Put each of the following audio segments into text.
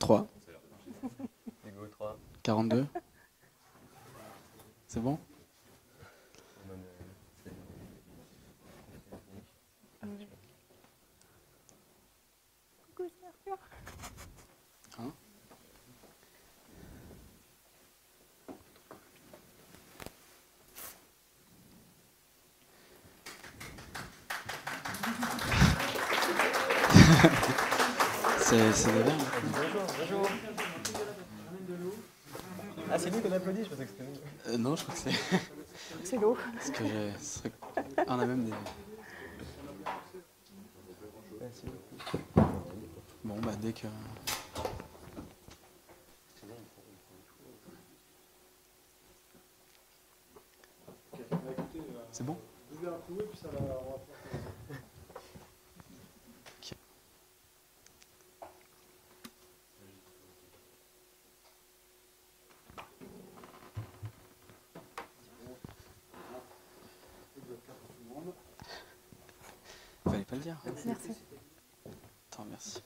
3. Hugo 3. 42. C'est bon Hein C'est c'est bien. Bonjour, bonjour. Ah, c'est lui qu'on applaudit, je pensais que c'était nous. Euh, non, je crois que c'est. C'est l'eau. Parce que Ah, on a même des. Merci. Bon, bah, dès que. C'est bon? Ok. Fallait pas le dire. Merci. Attends, merci.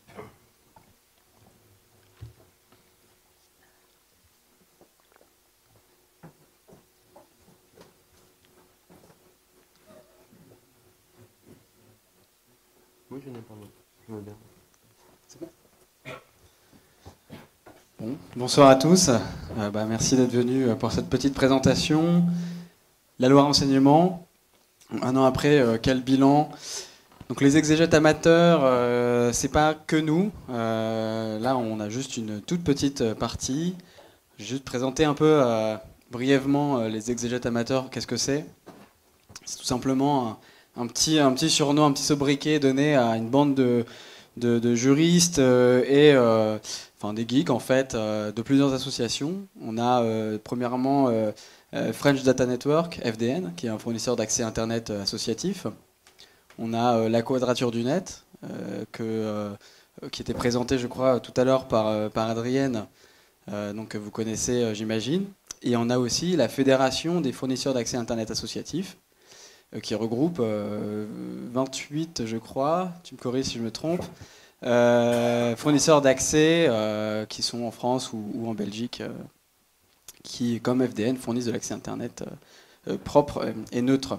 Moi, je n'ai pas d'autre. Je veux bien. Bon, bonsoir à tous. Euh, bah, merci d'être venus euh, pour cette petite présentation. La loi renseignement. Un an après, euh, quel bilan Donc les exégètes amateurs, euh, c'est pas que nous. Euh, là, on a juste une toute petite euh, partie. Je vais Juste présenter un peu euh, brièvement les exégètes amateurs. Qu'est-ce que c'est? C'est tout simplement un, petit, un petit surnom, un petit sobriquet donné à une bande de, de, de juristes et enfin des geeks en fait de plusieurs associations. On a premièrement French Data Network (FDN) qui est un fournisseur d'accès internet associatif. On a euh, la Quadrature du Net euh, euh, qui était présentée je crois tout à l'heure par, Adrienne, donc que vous connaissez j'imagine. Et on a aussi la Fédération des fournisseurs d'accès internet associatif qui regroupe euh, 28 je crois, tu me corriges si je me trompe, fournisseurs d'accès qui sont en France ou, en Belgique, qui, comme FDN, fournissent de l'accès Internet propre et neutre.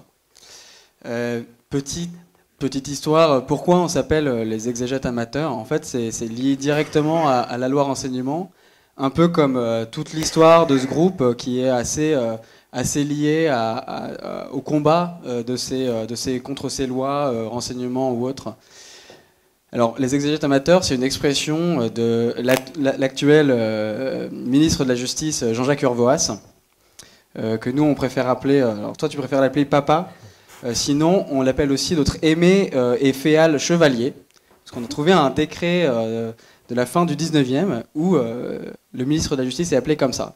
Petite, petite histoire, pourquoi on s'appelle euh, les exégètes amateurs? En fait, c'est lié directement à, la loi renseignement, un peu comme euh, toute l'histoire de ce groupe euh, qui est assez... euh, liée au combat euh, euh, contre ces lois, euh, renseignements ou autres. Alors, les exégètes amateurs, c'est une expression euh, de l'ac- la- l'actuel euh, ministre de la Justice, euh, Jean-Jacques Urvoas, euh, que nous, on préfère appeler, euh, alors toi, tu préfères l'appeler papa, euh, sinon, on l'appelle aussi notre aimé euh, et féal chevalier, parce qu'on a trouvé un décret euh, de la fin du 19e où euh, le ministre de la Justice est appelé comme ça.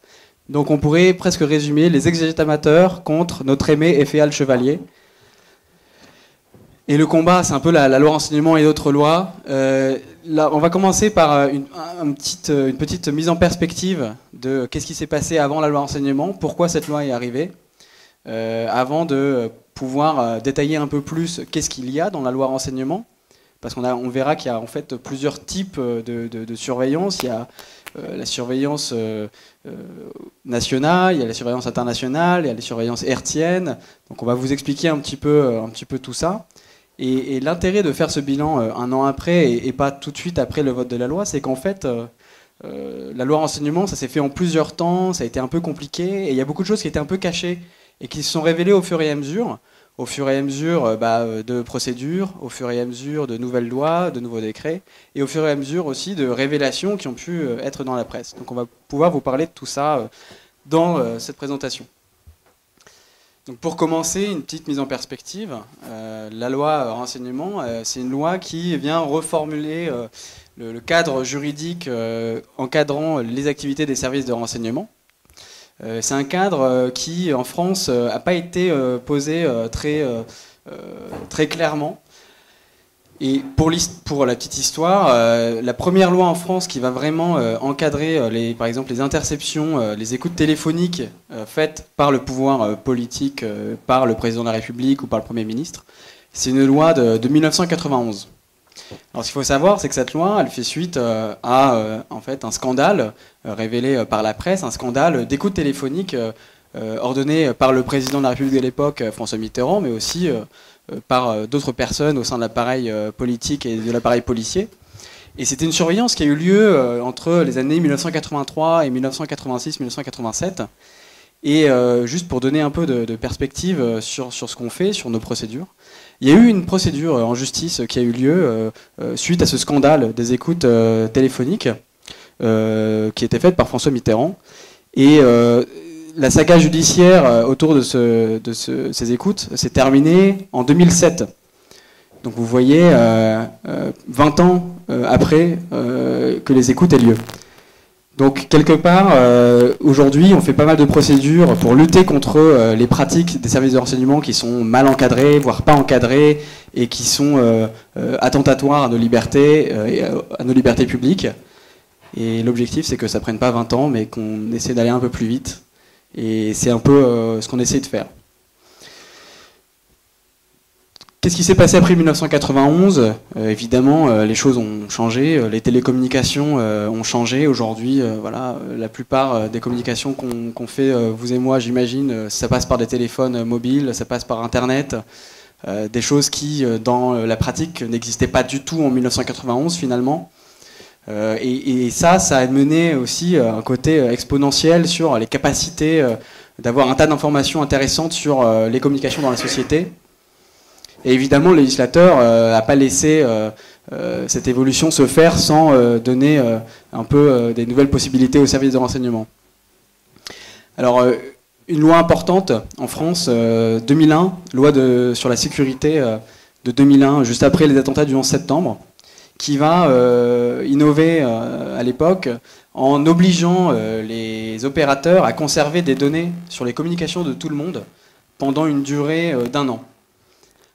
Donc on pourrait presque résumer les exégètes amateurs contre notre aimé et féal chevalier. Et le combat, c'est un peu la, loi renseignement et d'autres lois. Euh, là, on va commencer par euh, une, un- un petite, euh, mise en perspective de qu'est-ce qui s'est passé avant la loi renseignement, pourquoi cette loi est arrivée, euh, avant de euh, pouvoir euh, détailler un peu plus qu'est-ce qu'il y a dans la loi renseignement. Parce qu'on on verra qu'il y a en fait plusieurs types euh, de, surveillance. Il y a euh, la surveillance nationale, il y a la surveillance internationale, il y a les surveillances hertziennes. Donc on va vous expliquer un petit peu, un petit peu tout ça. Et, l'intérêt de faire ce bilan un an après et, pas tout de suite après le vote de la loi, c'est qu'en fait, la loi renseignement, ça s'est fait en plusieurs temps, ça a été un peu compliqué, et il y a beaucoup de choses qui étaient un peu cachées et qui se sont révélées au fur et à mesure, au fur et à mesure euh, bah, euh, de procédures, au fur et à mesure de nouvelles lois, de nouveaux décrets, et au fur et à mesure aussi de révélations qui ont pu euh, être dans la presse. Donc on va pouvoir vous parler de tout ça dans cette présentation. Donc pour commencer, une petite mise en perspective. La loi renseignement, c'est une loi qui vient reformuler le, cadre juridique encadrant les activités des services de renseignement. Euh, c'est un cadre euh, qui, en France, n'a pas été euh, posé euh, très, euh, euh, clairement. Et pour, la petite histoire, euh, la première loi en France qui va vraiment euh, encadrer, euh, par exemple, les interceptions, euh, les écoutes téléphoniques euh, faites par le pouvoir euh, politique, euh, par le président de la République ou par le Premier ministre, c'est une loi de, de 1991. Alors, ce qu'il faut savoir, c'est que cette loi, elle fait suite euh, à euh, en fait un scandale euh, révélé par la presse, un scandale d'écoute téléphonique ordonné par le président de la République de l'époque, François Mitterrand, mais aussi par d'autres personnes au sein de l'appareil politique et de l'appareil policier. Et c'était une surveillance qui a eu lieu entre les années 1983 et 1986-1987. Et juste pour donner un peu de, de perspective sur, sur ce qu'on fait, sur nos procédures, il y a eu une procédure euh, en justice qui a eu lieu euh, euh, suite à ce scandale des écoutes euh, téléphoniques euh, qui était faite par François Mitterrand. Et euh, la saga judiciaire euh, autour de, ce- de ce- ces écoutes s'est terminée en 2007. Donc vous voyez, euh, euh, 20 ans euh, après euh, que les écoutes aient lieu. Donc quelque part, euh, aujourd'hui, on fait pas mal de procédures pour lutter contre euh, les pratiques des services de renseignement qui sont mal encadrées, voire pas encadrées, et qui sont euh, attentatoires à nos libertés, à- nos libertés publiques. Et l'objectif, c'est que ça prenne pas 20 ans, mais qu'on essaie d'aller un peu plus vite. Et c'est un peu ce qu'on essaie de faire. Qu'est-ce qui s'est passé après 1991 Euh, Évidemment, euh, les choses ont changé, euh, les télécommunications ont changé. Aujourd'hui, voilà, la plupart des communications qu'on fait, vous et moi, j'imagine, ça passe par des téléphones mobiles, ça passe par Internet, des choses qui, dans la pratique, n'existaient pas du tout en 1991 finalement. Et, et ça, ça a mené aussi un côté exponentiel sur les capacités d'avoir un tas d'informations intéressantes sur les communications dans la société. Et évidemment, le législateur n'a pas laissé euh, euh, cette évolution se faire sans euh, donner euh, un peu euh, des nouvelles possibilités aux services de renseignement. Alors, euh, une loi importante en France, euh, 2001, loi sur la sécurité euh, de 2001, juste après les attentats du 11 septembre, qui va euh, innover euh, à l'époque en obligeant euh, les opérateurs à conserver des données sur les communications de tout le monde pendant une durée euh, d'un an.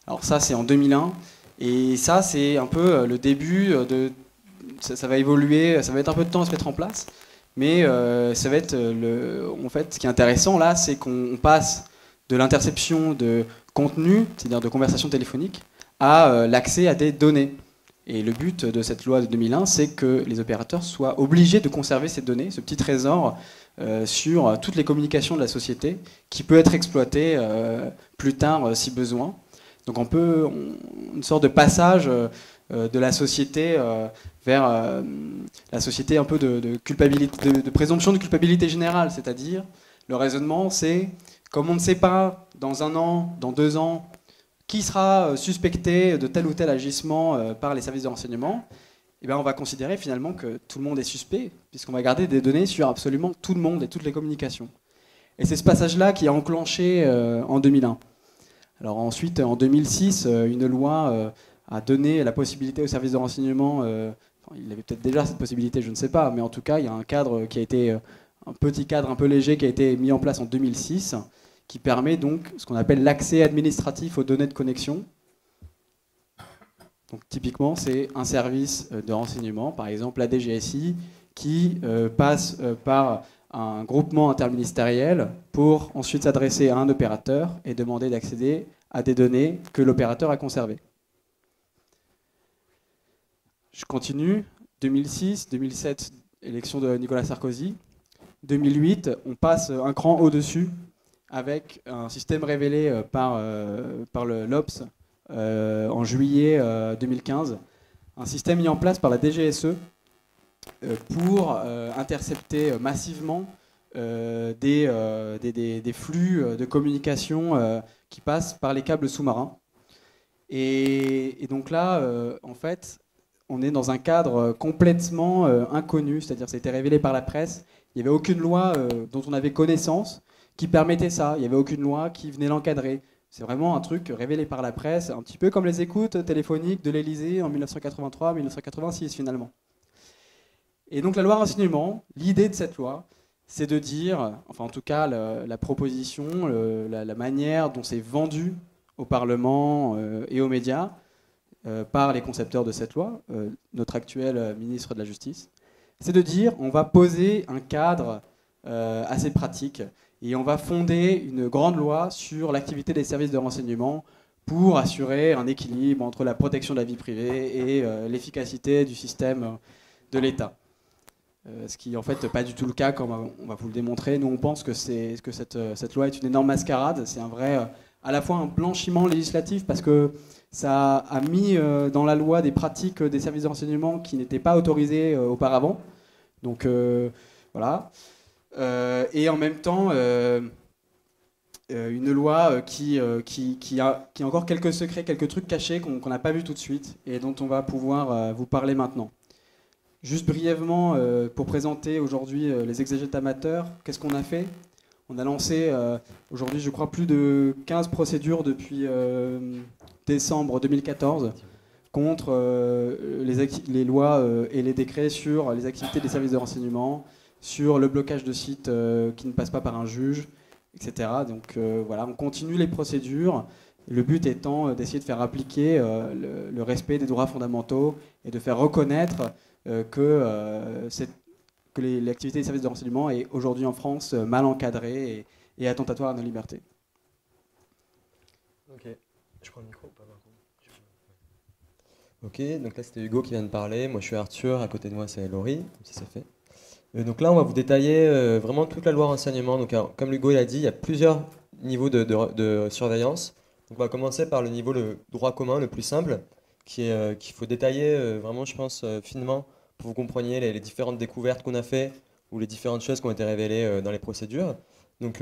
Alors ça, c'est en 2001. Et ça, c'est un peu euh, le début euh, de... Ça, va évoluer, ça va être un peu de temps à se mettre en place. Mais euh, ça va être le... En fait, ce qui est intéressant là, c'est qu'on on passe de l'interception de contenu, c'est-à-dire de conversations téléphoniques, à l'accès à des données. Et le but de cette loi de 2001, c'est que les opérateurs soient obligés de conserver ces données, ce petit trésor, sur toutes les communications de la société, qui peut être exploité plus tard si besoin. Donc on peut une sorte de passage euh, euh, de la société euh, vers la société un peu de, présomption de culpabilité générale, c'est-à-dire le raisonnement, c'est comme on ne sait pas dans un an, dans deux ans, qui sera suspecté de tel ou tel agissement par les services de renseignement, eh bien on va considérer finalement que tout le monde est suspect, puisqu'on va garder des données sur absolument tout le monde et toutes les communications. Et c'est ce passage-là qui a enclenché en 2001. Alors ensuite, en 2006, euh, une loi euh, a donné la possibilité aux services de renseignement, euh, il avait peut-être déjà cette possibilité, je ne sais pas, mais en tout cas, il y a un cadre qui a été, un petit cadre un peu léger qui a été mis en place en 2006, qui permet donc ce qu'on appelle l'accès administratif aux données de connexion. Donc typiquement, c'est un service de renseignement, par exemple la DGSI, qui passe par un groupement interministériel pour ensuite s'adresser à un opérateur et demander d'accéder à des données que l'opérateur a conservées. Je continue. 2006, 2007, élection de Nicolas Sarkozy. 2008, on passe un cran au-dessus avec un système révélé euh, par, euh, par le l'OPS euh, en juillet euh, 2015. Un système mis en place par la DGSE pour euh, intercepter euh, massivement euh, des, euh, flux euh, de communication euh, qui passent par les câbles sous-marins. Et, donc là, euh, en fait, on est dans un cadre euh, complètement euh, inconnu, c'est-à-dire ça a été révélé par la presse. Il n'y avait aucune loi euh, dont on avait connaissance qui permettait ça. Il n'y avait aucune loi qui venait l'encadrer. C'est vraiment un truc révélé par la presse, un petit peu comme les écoutes téléphoniques de l'Elysée en 1983-1986 finalement. Et donc la loi renseignement, l'idée de cette loi, c'est de dire, enfin en tout cas la proposition, la, manière dont c'est vendu au Parlement euh, et aux médias euh, par les concepteurs de cette loi, euh, notre actuel ministre de la Justice, c'est de dire on va poser un cadre assez pratique et on va fonder une grande loi sur l'activité des services de renseignement pour assurer un équilibre entre la protection de la vie privée et l'efficacité du système de l'État. Ce qui en fait pas du tout le cas, comme on va vous le démontrer. Nous, on pense que, que cette, loi est une énorme mascarade. C'est un vrai, à la fois un blanchiment législatif, parce que ça a mis dans la loi des pratiques des services de renseignement qui n'étaient pas autorisées auparavant. Donc voilà. Euh, et en même temps, euh, euh, une loi qui, qui, qui, a, qui, a, encore quelques secrets, quelques trucs cachés qu'on n'a pas vu tout de suite et dont on va pouvoir vous parler maintenant. Juste brièvement, pour présenter aujourd'hui les exégètes amateurs, qu'est-ce qu'on a fait? On a lancé aujourd'hui, je crois, plus de 15 procédures depuis décembre 2014 contre les, lois et les décrets sur les activités des services de renseignement, sur le blocage de sites euh, qui ne passent pas par un juge, etc. Donc euh, voilà, on continue les procédures. Le but étant euh, d'essayer de faire appliquer le, respect des droits fondamentaux et de faire reconnaître que, que l'activité des services de renseignement est aujourd'hui en France mal encadrée et, attentatoire à nos libertés. Ok, je prends le micro Ok, donc là c'était Hugo qui vient de parler, moi je suis Arthur, à côté de moi c'est Laurie, si c'est fait. Euh, donc là, on va vous détailler euh, vraiment toute la loi renseignement. Donc, comme Hugo l'a dit, il y a plusieurs niveaux de, surveillance. on va commencer par le niveau le droit commun, le plus simple, qui euh, qu'il faut détailler vraiment, je pense, finement pour que vous compreniez les, différentes découvertes qu'on a fait ou les différentes choses qui ont été révélées dans les procédures. Donc,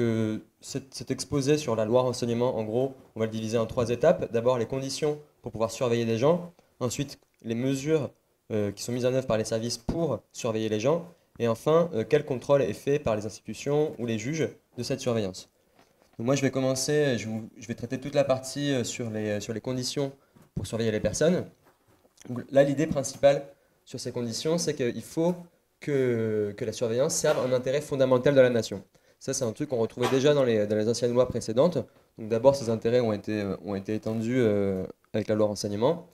cet, exposé sur la loi renseignement, en gros, on va le diviser en trois étapes. D'abord, les conditions pour pouvoir surveiller les gens. Ensuite, les mesures qui sont mises en œuvre par les services pour surveiller les gens. Et enfin, euh, quel contrôle est fait par les institutions ou les juges de cette surveillance Moi, je vais commencer, je, vais traiter toute la partie euh, sur les, euh, sur les conditions pour surveiller les personnes. là, l'idée principale sur ces conditions, c'est qu'il faut que, la surveillance serve un intérêt fondamental de la nation. Ça, c'est un truc qu'on retrouvait déjà dans les, les, anciennes lois précédentes. Donc d'abord, ces intérêts ont été, été étendus avec la loi renseignement.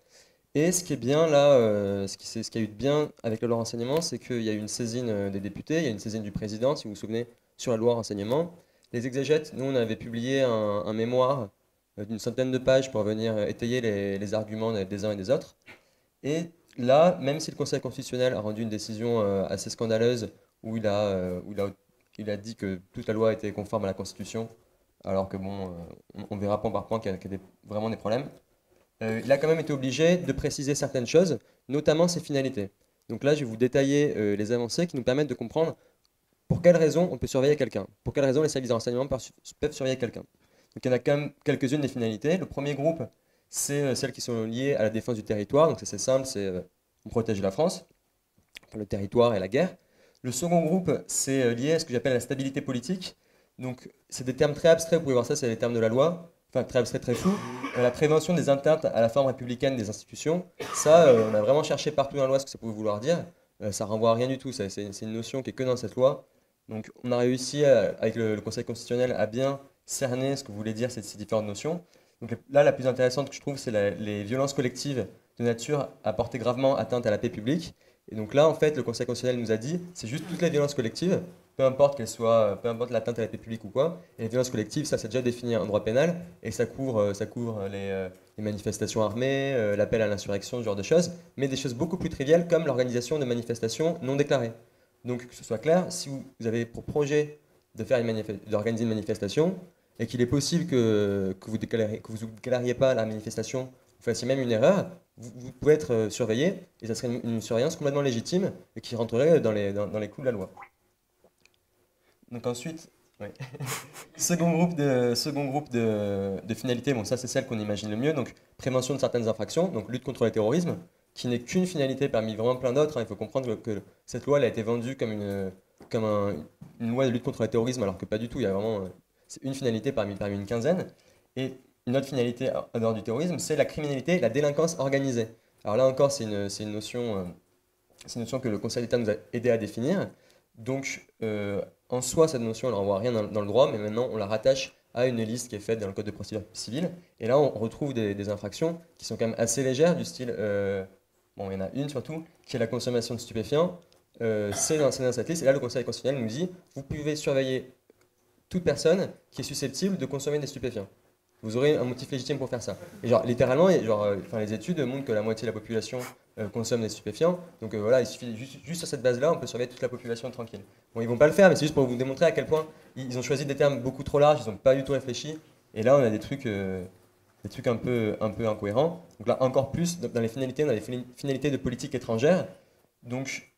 Et ce qui est bien là, euh, ce qui, a eu de bien avec la loi renseignement, c'est qu'il y a eu une saisine euh, des députés, il y a une saisine du président, si vous vous souvenez, sur la loi renseignement. Les exégètes, nous, on avait publié un, mémoire euh, d'une centaine de pages pour venir étayer les, arguments des uns et des autres. Et là, même si le Conseil constitutionnel a rendu une décision assez scandaleuse où il a, où il a, il a dit que toute la loi était conforme à la Constitution, alors que bon, on, verra point par point qu'il y a, vraiment des problèmes. Euh, il a quand même été obligé de préciser certaines choses, notamment ses finalités. Donc là, je vais vous détailler euh, les avancées qui nous permettent de comprendre pour quelles raisons on peut surveiller quelqu'un, pour quelles raisons les services de renseignement peuvent surveiller quelqu'un. Donc il y en a quand même quelques-unes des finalités. Le premier groupe, c'est euh, celles qui sont liées à la défense du territoire. Donc c'est simple, c'est on protège la France, le territoire et la guerre. Le second groupe, c'est lié à ce que j'appelle la stabilité politique. Donc c'est des termes très abstraits, vous pouvez voir ça, c'est les termes de la loi enfin très abstrait, très flou. Euh, la prévention des atteintes à la forme républicaine des institutions, ça, euh, on a vraiment cherché partout dans la loi ce que ça pouvait vouloir dire. Euh, ça renvoie à rien du tout, c'est une notion qui est que dans cette loi. Donc on a réussi, avec le, Conseil constitutionnel, à bien cerner ce que voulait dire ces, différentes notions. Donc là, la plus intéressante que je trouve, c'est les violences collectives de nature à porter gravement atteinte à la paix publique. Et donc là, en fait, le Conseil constitutionnel nous a dit, c'est juste toutes les violences collectives, peu importe qu'elles soient, peu importe l'atteinte à la paix publique ou quoi. Et les violences collectives, ça c'est déjà défini en droit pénal et ça couvre, euh, ça les, euh, les manifestations armées, euh, l'appel à l'insurrection, ce genre de choses, mais des choses beaucoup plus triviales comme l'organisation de manifestations non déclarées. Donc que ce soit clair, si vous avez pour projet d'organiser une manifestation et qu'il est possible que, vous ne vous déclariez pas la manifestation, vous fassiez même une erreur, vous, pouvez être euh, surveillé, et ça serait une, surveillance complètement légitime et qui rentrerait dans les, dans, de la loi. Donc ensuite, second groupe, de, second groupe de, finalités, bon ça c'est celle qu'on imagine le mieux, donc prévention de certaines infractions, donc lutte contre le terrorisme, qui n'est qu'une finalité parmi vraiment plein d'autres. Hein. Il faut comprendre que, cette loi a été vendue comme, une, comme une loi de lutte contre le terrorisme, alors que pas du tout, il y a vraiment c'est une finalité parmi, parmi une quinzaine. Et une autre finalité en dehors du terrorisme, c'est la criminalité la délinquance organisée. Alors là encore, c'est une, une, notion, euh, une notion que le Conseil d'État nous a aidé à définir. Donc, euh, en soi, cette notion, elle ne renvoie rien dans, le droit, mais maintenant, on la rattache à une liste qui est faite dans le Code de procédure civile. Et là, on retrouve des, infractions qui sont quand même assez légères, du style, euh, bon, il y en a une surtout, qui est la consommation de stupéfiants. c'est dans, dans cette liste. Et là, le Conseil constitutionnel nous dit, vous pouvez surveiller toute personne qui est susceptible de consommer des stupéfiants. vous aurez un motif légitime pour faire ça. Et genre, littéralement, genre, enfin, les études montrent que la moitié de la population consomme des stupéfiants. Donc voilà, il suffit juste, juste sur cette base-là, on peut surveiller toute la population tranquille. Bon, ils vont pas le faire, mais c'est juste pour vous démontrer à quel point ils ont choisi des termes beaucoup trop larges, ils n'ont pas du tout réfléchi. Et là, on a des trucs, des trucs un peu, un peu incohérents. Donc là, encore plus, dans les finalités, on a les finalités de politique étrangère. Donc,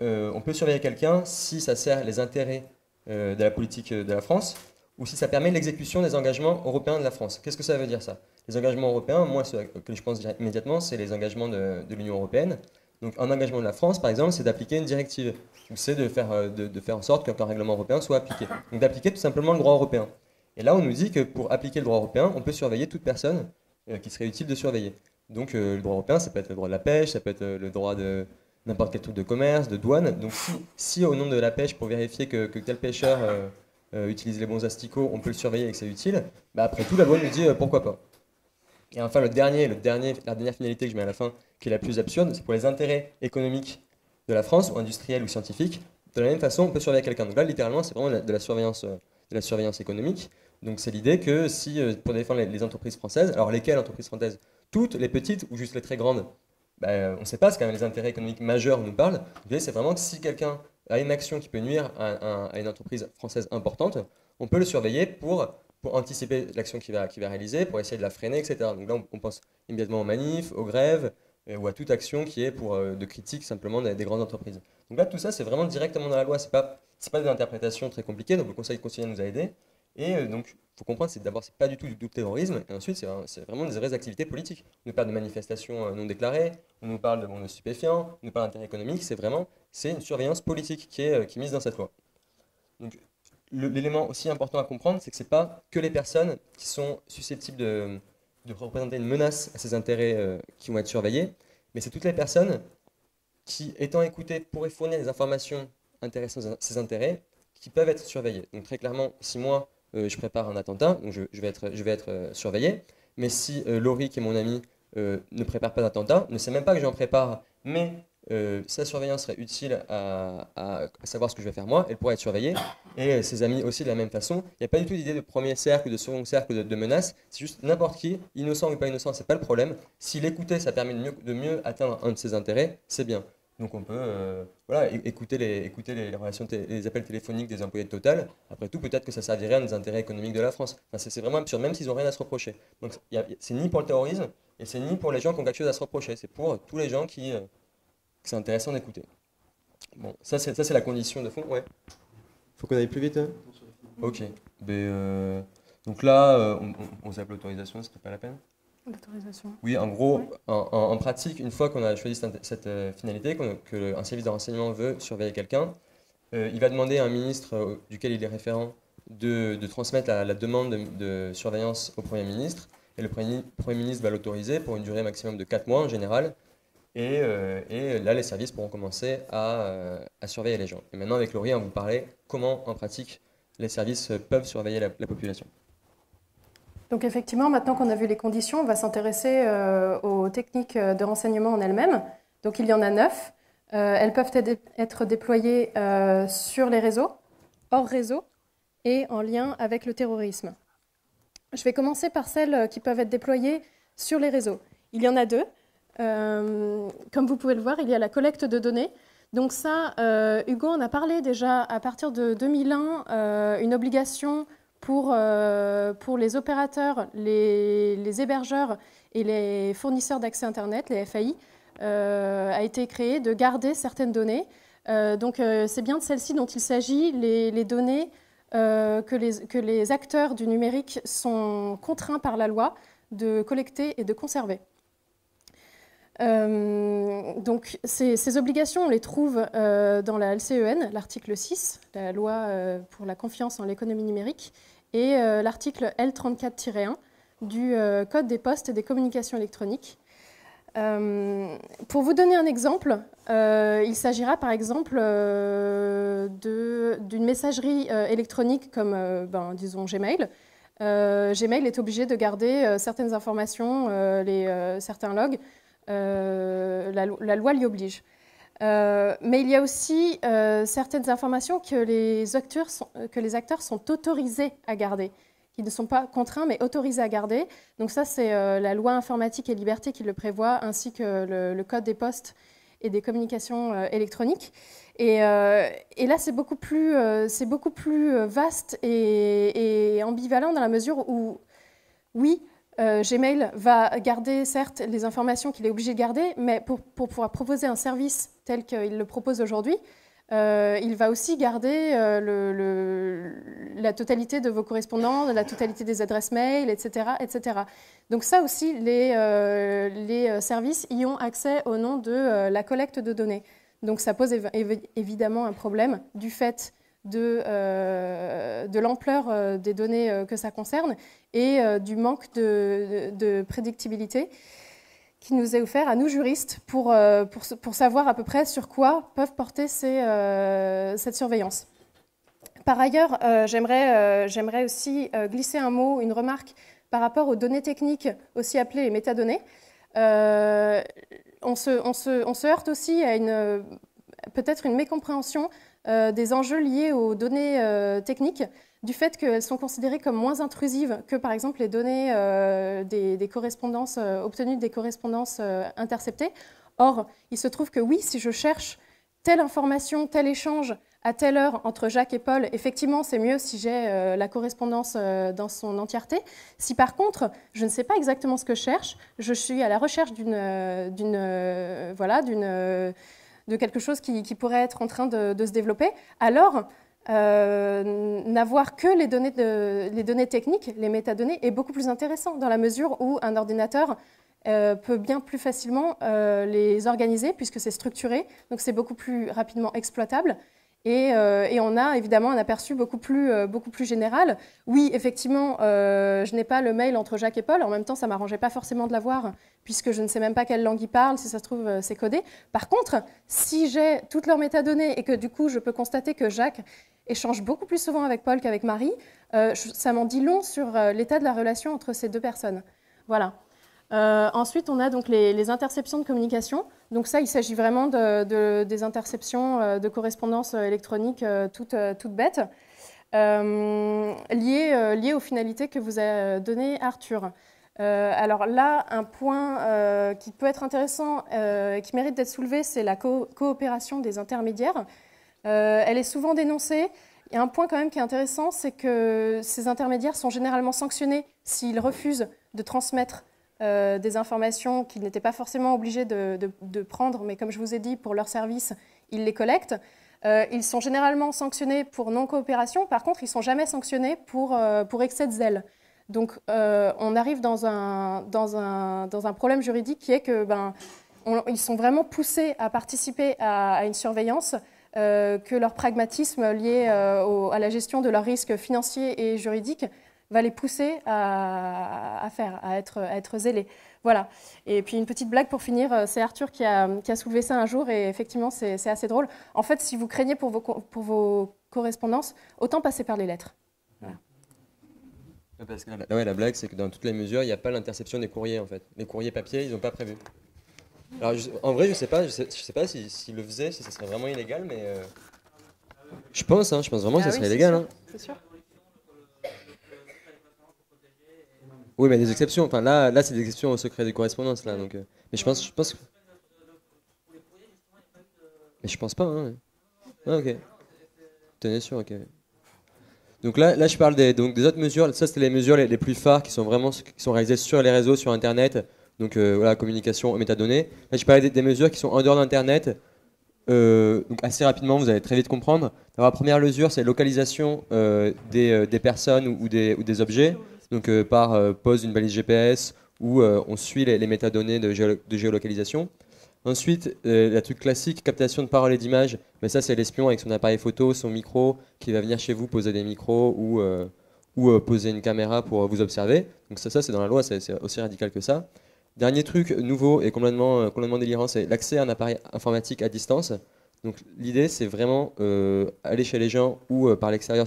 on peut surveiller quelqu'un si ça sert les intérêts de la politique de la France ou si ça permet l'exécution des engagements européens de la France. Qu'est-ce que ça veut dire ça? Les engagements européens, moi, ce que je pense immédiatement, c'est les engagements de, l'Union européenne. Donc un engagement de la France, par exemple, c'est d'appliquer une directive. C'est de faire, euh, de, faire en sorte qu'un règlement européen soit appliqué. Donc d'appliquer tout simplement le droit européen. Et là, on nous dit que pour appliquer le droit européen, on peut surveiller toute personne euh, qui serait utile de surveiller. Donc euh, le droit européen, ça peut être le droit de la pêche, ça peut être le droit de n'importe quel truc de commerce, de douane. Donc si, au nom de la pêche, pour vérifier que, que tel pêcheur euh, utilise les bons asticots, on peut le surveiller et que c'est utile, bah après tout, la loi nous dit euh, pourquoi pas. Et enfin, le dernier, le dernier, la dernière finalité que je mets à la fin, qui est la plus absurde, c'est pour les intérêts économiques de la France, ou industriels ou scientifiques. De la même façon, on peut surveiller quelqu'un. Donc là, littéralement, c'est vraiment de la surveillance, euh, de la surveillance économique. Donc c'est l'idée que si, pour défendre les, entreprises françaises, alors lesquelles entreprises françaises? Toutes, les petites ou juste les très grandes? Bah, On ne sait pas, quand même les intérêts économiques majeurs nous parlent. C'est vraiment que si quelqu'un à une action qui peut nuire à, une entreprise française importante, on peut le surveiller pour, anticiper l'action qu'il va, réaliser, pour essayer de la freiner, etc. Donc là, on, pense immédiatement aux manifs, aux grèves, euh, ou à toute action qui est pour, euh, de critique simplement des, grandes entreprises. Donc là, tout ça, c'est vraiment directement dans la loi. Ce n'est pas, pas de l'interprétation très compliquée, donc le Conseil constitutionnel nous a aidés. Et euh, donc, faut comprendre, c'est d'abord, c'est pas du tout du terrorisme, et ensuite, c'est vraiment des vraies activités politiques. On nous parle de manifestations non déclarées, on nous parle de, bon, stupéfiants, on nous parle d'intérêt économique, c'est vraiment c'est une surveillance politique qui est, euh, mise dans cette loi. Donc, l'élément aussi important à comprendre, c'est que ce n'est pas que les personnes qui sont susceptibles de, représenter une menace à ces intérêts euh, qui vont être surveillés, mais c'est toutes les personnes qui, étant écoutées, pourraient fournir des informations intéressantes à ces intérêts, qui peuvent être surveillées. Donc très clairement, si moi, euh, je prépare un attentat, donc je, vais être, être surveillé, mais si Laurie, qui est mon ami, ne prépare pas d'attentat, ne sait même pas que j'en prépare, mais euh, sa surveillance serait utile à, savoir ce que je vais faire moi, elle pourrait être surveillée, et ses amis aussi de la même façon. Il n'y a pas du tout d'idée de premier cercle, de second cercle, de, de menace, c'est juste n'importe qui, innocent ou pas innocent, c'est pas le problème. S'il écoutait, ça permet de mieux, atteindre un de ses intérêts, c'est bien. Donc on peut euh, voilà, écouter, les, écouter les, relations les appels téléphoniques des employés de Total. Après tout, peut-être que ça servirait à des intérêts économiques de la France. Enfin, c'est vraiment absurde, même s'ils n'ont rien à se reprocher. Donc c'est ni pour le terrorisme, et c'est ni pour les gens qui ont quelque chose à se reprocher. C'est pour tous les gens qui, euh, c'est intéressant d'écouter. Bon, ça c'est, ça c'est la condition de fond, ouais. Faut qu'on aille plus vite, hein Ok. Ben, euh, donc là, on, on, on l'autorisation, ce pas la peine Oui, en gros, en, pratique, une fois qu'on a choisi cette, euh, finalité, qu'un service de renseignement veut surveiller quelqu'un, il va demander à un ministre duquel il est référent de, transmettre la, demande de, surveillance au Premier ministre. Et le Premier, Premier ministre va l'autoriser pour une durée maximum de 4 mois en général. Euh, et, là, les services pourront commencer euh, à, surveiller les gens. Et maintenant, avec Laurie, on va vous parler comment, en pratique, les services peuvent surveiller la, population. Donc effectivement, maintenant qu'on a vu les conditions, on va s'intéresser euh, aux techniques de renseignement en elles-mêmes. Donc il y en a neuf. elles peuvent être déployées sur les réseaux, hors réseau et en lien avec le terrorisme. Je vais commencer par celles qui peuvent être déployées sur les réseaux. Il y en a deux. Euh, comme vous pouvez le voir, il y a la collecte de données. Donc ça, euh, Hugo en a parlé déjà à partir de 2001, euh, une obligation pour, pour les opérateurs, les, hébergeurs et les fournisseurs d'accès Internet, les FAI, a été créée de garder certaines données. donc c'est bien de celles-ci dont il s'agit, les, données que les, acteurs du numérique sont contraints par la loi de collecter et de conserver. Euh, donc ces, obligations, on les trouve euh, dans la LCEN, l'article 6, la loi euh, pour la confiance en l'économie numérique, et l'article L34-1 du Code des postes et des communications électroniques. pour vous donner un exemple, il s'agira par exemple d'une messagerie électronique comme, ben, disons, Gmail. Gmail est obligé de garder certaines informations, certains logs, euh, la, loi l'y oblige. Euh, mais il y a aussi euh, certaines informations que les, acteurs sont, que les acteurs sont autorisés à garder. qui ne sont pas contraints mais autorisés à garder. Donc ça, c'est la loi informatique et liberté qui le prévoit, ainsi que le, code des postes et des communications électroniques. Et, là, c'est beaucoup plus, beaucoup plus vaste et, ambivalent dans la mesure où, oui, Gmail va garder certes les informations qu'il est obligé de garder, mais pour, pouvoir proposer un service tel qu'il le propose aujourd'hui, euh, il va aussi garder euh, la totalité de vos correspondants, la totalité des adresses mail, etc. etc. Donc ça aussi, les, euh, services y ont accès au nom de la collecte de données. Donc ça pose évidemment un problème du fait de, l'ampleur des données que ça concerne et du manque de prédictibilité qui nous est offert à nous juristes pour, euh, pour, savoir à peu près sur quoi peuvent porter euh, cette surveillance. Par ailleurs, euh, j'aimerais aussi glisser un mot, une remarque par rapport aux données techniques, aussi appelées les métadonnées. On se, on, se, on, se, heurte aussi à une peut-être une mécompréhension des enjeux liés aux données techniques du fait qu'elles sont considérées comme moins intrusives que, par exemple, les données euh, des, correspondances euh, obtenues des correspondances euh, interceptées. Or, il se trouve que oui, si je cherche telle information, tel échange à telle heure entre Jacques et Paul, effectivement, c'est mieux si j'ai la correspondance dans son entièreté. Si par contre, je ne sais pas exactement ce que je cherche, je suis à la recherche d'une, voilà, de quelque chose qui, pourrait être en train de, se développer, alors euh, n'avoir que les données, les données techniques, les métadonnées, est beaucoup plus intéressant dans la mesure où un ordinateur euh, peut bien plus facilement euh, les organiser puisque c'est structuré, donc c'est beaucoup plus rapidement exploitable. Euh, et, on a évidemment un aperçu beaucoup plus, euh, beaucoup plus général. Oui, effectivement, euh, je n'ai pas le mail entre Jacques et Paul. En même temps, ça ne m'arrangeait pas forcément de l'avoir, puisque je ne sais même pas quelle langue ils parlent. Si ça se trouve, c'est codé. Par contre, si j'ai toutes leurs métadonnées et que du coup, je peux constater que Jacques échange beaucoup plus souvent avec Paul qu'avec Marie, ça m'en dit long sur l'état de la relation entre ces deux personnes. Voilà. Ensuite, on a donc les, interceptions de communication. Donc ça, il s'agit vraiment de, des interceptions euh, de correspondance euh, électronique toutes, toutes bêtes, liées, aux finalités que vous a données Arthur. alors là, un point qui peut être intéressant, qui mérite d'être soulevé, c'est la coopération des intermédiaires. elle est souvent dénoncée. A un point quand même qui est intéressant, c'est que ces intermédiaires sont généralement sanctionnés s'ils refusent de transmettre euh, des informations qu'ils n'étaient pas forcément obligés de, prendre, mais comme je vous ai dit, pour leur service, ils les collectent. Euh, ils sont généralement sanctionnés pour non-coopération, par contre, ils ne sont jamais sanctionnés pour, euh, pour excès de zèle. Donc, on arrive dans un, dans, un, dans un, problème juridique qui est que ben, ils sont vraiment poussés à participer à, une surveillance, que leur pragmatisme lié à la gestion de leurs risques financiers et juridiques va les pousser à, faire, à être, à être zélés. Voilà. Et puis une petite blague pour finir, euh, c'est Arthur qui a, qui a, soulevé ça un jour et effectivement c'est assez drôle. En fait, si vous craignez pour vos, pour vos correspondances, autant passer par les lettres. Parce que la, la blague, c'est que dans toutes les mesures, il n'y a pas l'interception des courriers en fait. Les courriers papier, ils n'ont pas prévu. Alors, en vrai, je sais pas, je sais, sais pas s'ils si, le faisaient, si ça serait vraiment illégal, mais euh, je pense, hein, je pense vraiment que ça ah serait illégal. Hein. C'est sûr. Oui, mais des exceptions. Enfin, là, là c'est des exceptions au secret des correspondances. Là, donc, euh, Mais je pense, je pense. Mais je pense pas. Hein. Ah, ok. Tenez sûr, ok. Donc là, là, je parle des, donc, des autres mesures. Ça, c'était les mesures les, plus phares qui sont vraiment qui sont réalisées sur les réseaux, sur Internet. Donc euh, voilà, communication, métadonnées. Là, je parlais des, mesures qui sont en dehors d'Internet. Euh, donc assez rapidement, vous allez très vite comprendre. la première mesure, c'est localisation des, des, personnes ou, des, ou des objets donc euh, par euh, pose d'une balise GPS où euh, on suit les, métadonnées de, géolocalisation. Ensuite, la truc classique, captation de parole et d'image, mais ça c'est l'espion avec son appareil photo, son micro, qui va venir chez vous poser des micros ou, poser une caméra pour vous observer. Donc ça, c'est dans la loi, c'est aussi radical que ça. Dernier truc nouveau et complètement, délirant, c'est l'accès à un appareil informatique à distance. Donc l'idée c'est vraiment aller chez les gens ou par l'extérieur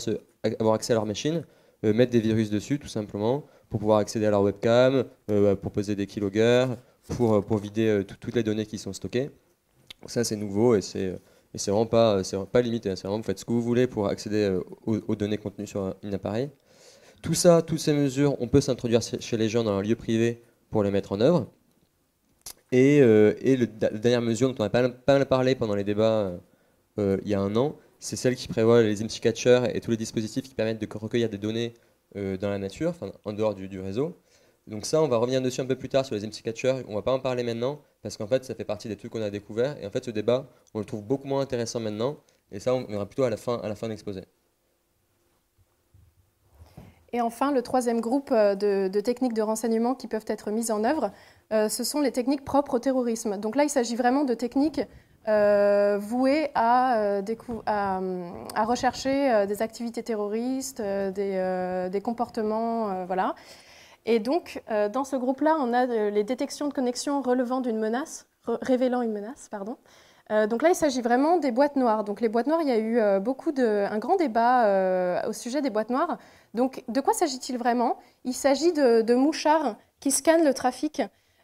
avoir accès à leur machine mettre des virus dessus tout simplement pour pouvoir accéder à leur webcam, euh, pour poser des keyloggers, pour, euh, pour vider toutes les données qui sont stockées. ça c'est nouveau et c'est et c'est vraiment pas, pas limité. Hein. C'est vraiment vous faites ce que vous voulez pour accéder aux, données contenues sur un, appareil. Tout ça, toutes ces mesures, on peut s'introduire chez les gens dans un lieu privé pour les mettre en œuvre. Et, euh, la dernière mesure dont on a pas, mal parlé pendant les débats euh, il y a un an, c'est celle qui prévoit les IMSI catchers et tous les dispositifs qui permettent de recueillir des données dans la nature, en dehors du, réseau. Donc ça, on va revenir dessus un peu plus tard sur les IMSI catchers. On va pas en parler maintenant parce qu'en fait, ça fait partie des trucs qu'on a découverts. Et en fait, ce débat, on le trouve beaucoup moins intéressant maintenant. Et ça, on verra plutôt à la fin, à la fin de l'exposé. Et enfin, le troisième groupe euh, de, techniques de renseignement qui peuvent être mises en œuvre, euh, ce sont les techniques propres au terrorisme. Donc là, il s'agit vraiment de techniques euh, vouées à, à, rechercher des activités terroristes, des, comportements, voilà. Et donc, dans ce groupe-là, on a les détections de connexion relevant d'une menace, révélant une menace, pardon. Euh, donc là, il s'agit vraiment des boîtes noires. Donc les boîtes noires, il y a eu euh, beaucoup de, un grand débat euh, au sujet des boîtes noires. Donc de quoi s'agit-il vraiment? Il s'agit de, mouchards qui scannent le trafic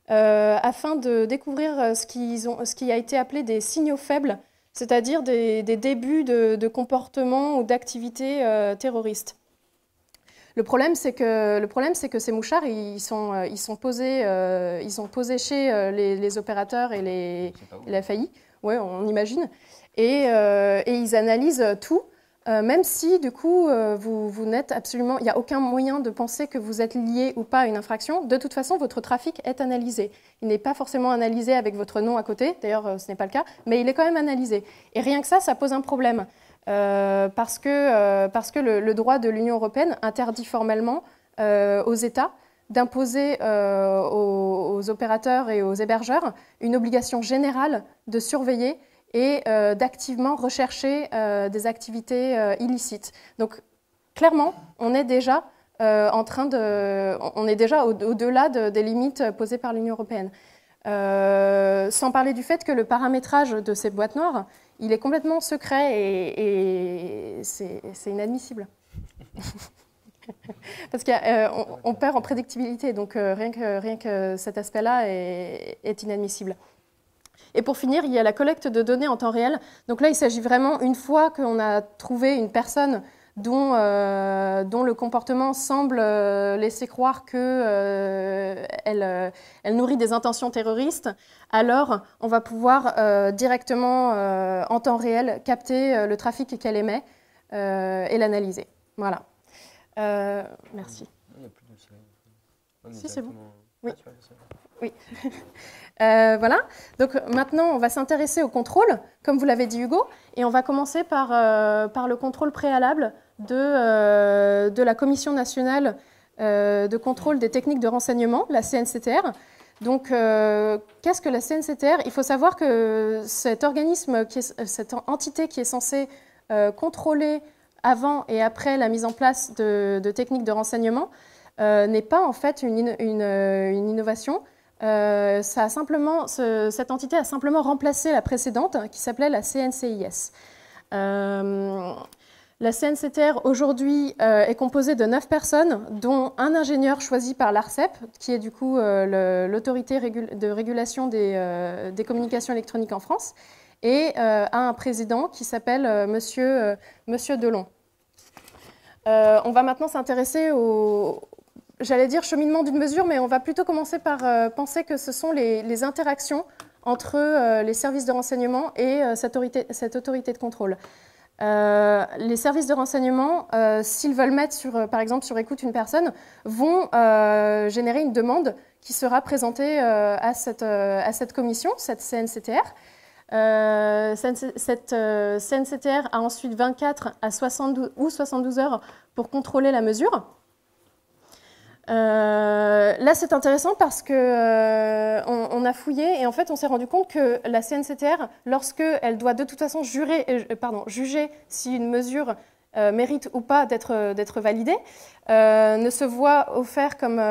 afin de découvrir ce, ont, ce, qui a été appelé des signaux faibles, c'est-à-dire des, débuts de, de comportements ou d'activités terroristes. Le problème, c'est que, le problème, c'est que ces mouchards, ils sont, ils sont, posés, ils sont posés chez les, opérateurs et les, la FAI ouais, on imagine. Et, euh, et ils analysent tout, euh, même si du coup, euh, vous, n'êtes absolument, il n'y a aucun moyen de penser que vous êtes lié ou pas à une infraction. De toute façon, votre trafic est analysé. Il n'est pas forcément analysé avec votre nom à côté, d'ailleurs, ce n'est pas le cas, mais il est quand même analysé. Et rien que ça, ça pose un problème. parce que, le, droit de l'Union européenne interdit formellement aux États d'imposer euh, aux, opérateurs et aux hébergeurs une obligation générale de surveiller et euh, d'activement rechercher euh, des activités illicites. Donc clairement, on est déjà en train de, on est déjà au-delà des limites posées par l'Union européenne. sans parler du fait que le paramétrage de ces boîtes noires, il est complètement secret et c'est inadmissible. Parce qu'on euh, perd en prédictibilité, donc euh, rien, que, rien que cet aspect-là est, inadmissible. Et pour finir, il y a la collecte de données en temps réel. Donc là, il s'agit vraiment, une fois qu'on a trouvé une personne dont, euh, dont le comportement semble laisser croire qu'elle elle nourrit des intentions terroristes, alors on va pouvoir directement, en temps réel, capter le trafic qu'elle émet et l'analyser. Voilà. Euh, merci. Si, c'est bon. Oui. Oui. Euh, voilà. Donc maintenant, on va s'intéresser au contrôle, comme vous l'avez dit Hugo, et on va commencer par, euh, le contrôle préalable de, de la Commission nationale de contrôle des techniques de renseignement, la CNCTR. Donc, qu'est-ce que la CNCTR Il faut savoir que cet organisme, cette entité qui est censée contrôler avant et après la mise en place de, techniques de renseignement euh, n'est pas en fait une, euh, innovation. Euh, ça a simplement, cette entité a simplement remplacé la précédente qui s'appelait la CNCIS. la CNCTR aujourd'hui est composée de neuf personnes, dont un ingénieur choisi par l'ARCEP, qui est du coup l'autorité de régulation des, communications électroniques en France, et a un président qui s'appelle Monsieur, Monsieur Delon. Euh, on va maintenant s'intéresser au, j'allais dire cheminement d'une mesure, mais on va plutôt commencer par euh, penser que ce sont les, interactions entre euh, les services de renseignement et cette, autorité, de contrôle. les services de renseignement, s'ils veulent mettre par exemple sur écoute une personne, vont générer une demande qui sera présentée à cette, commission, cette CNCTR. Euh, cette euh, CNCTR a ensuite 24 à 72 ou 72 heures pour contrôler la mesure. Euh, là, c'est intéressant parce que on, a fouillé et en fait, on s'est rendu compte que la CNCTR, lorsqu'elle doit de toute façon jurer, pardon, juger si une mesure mérite ou pas d'être validée, ne se voit offert comme,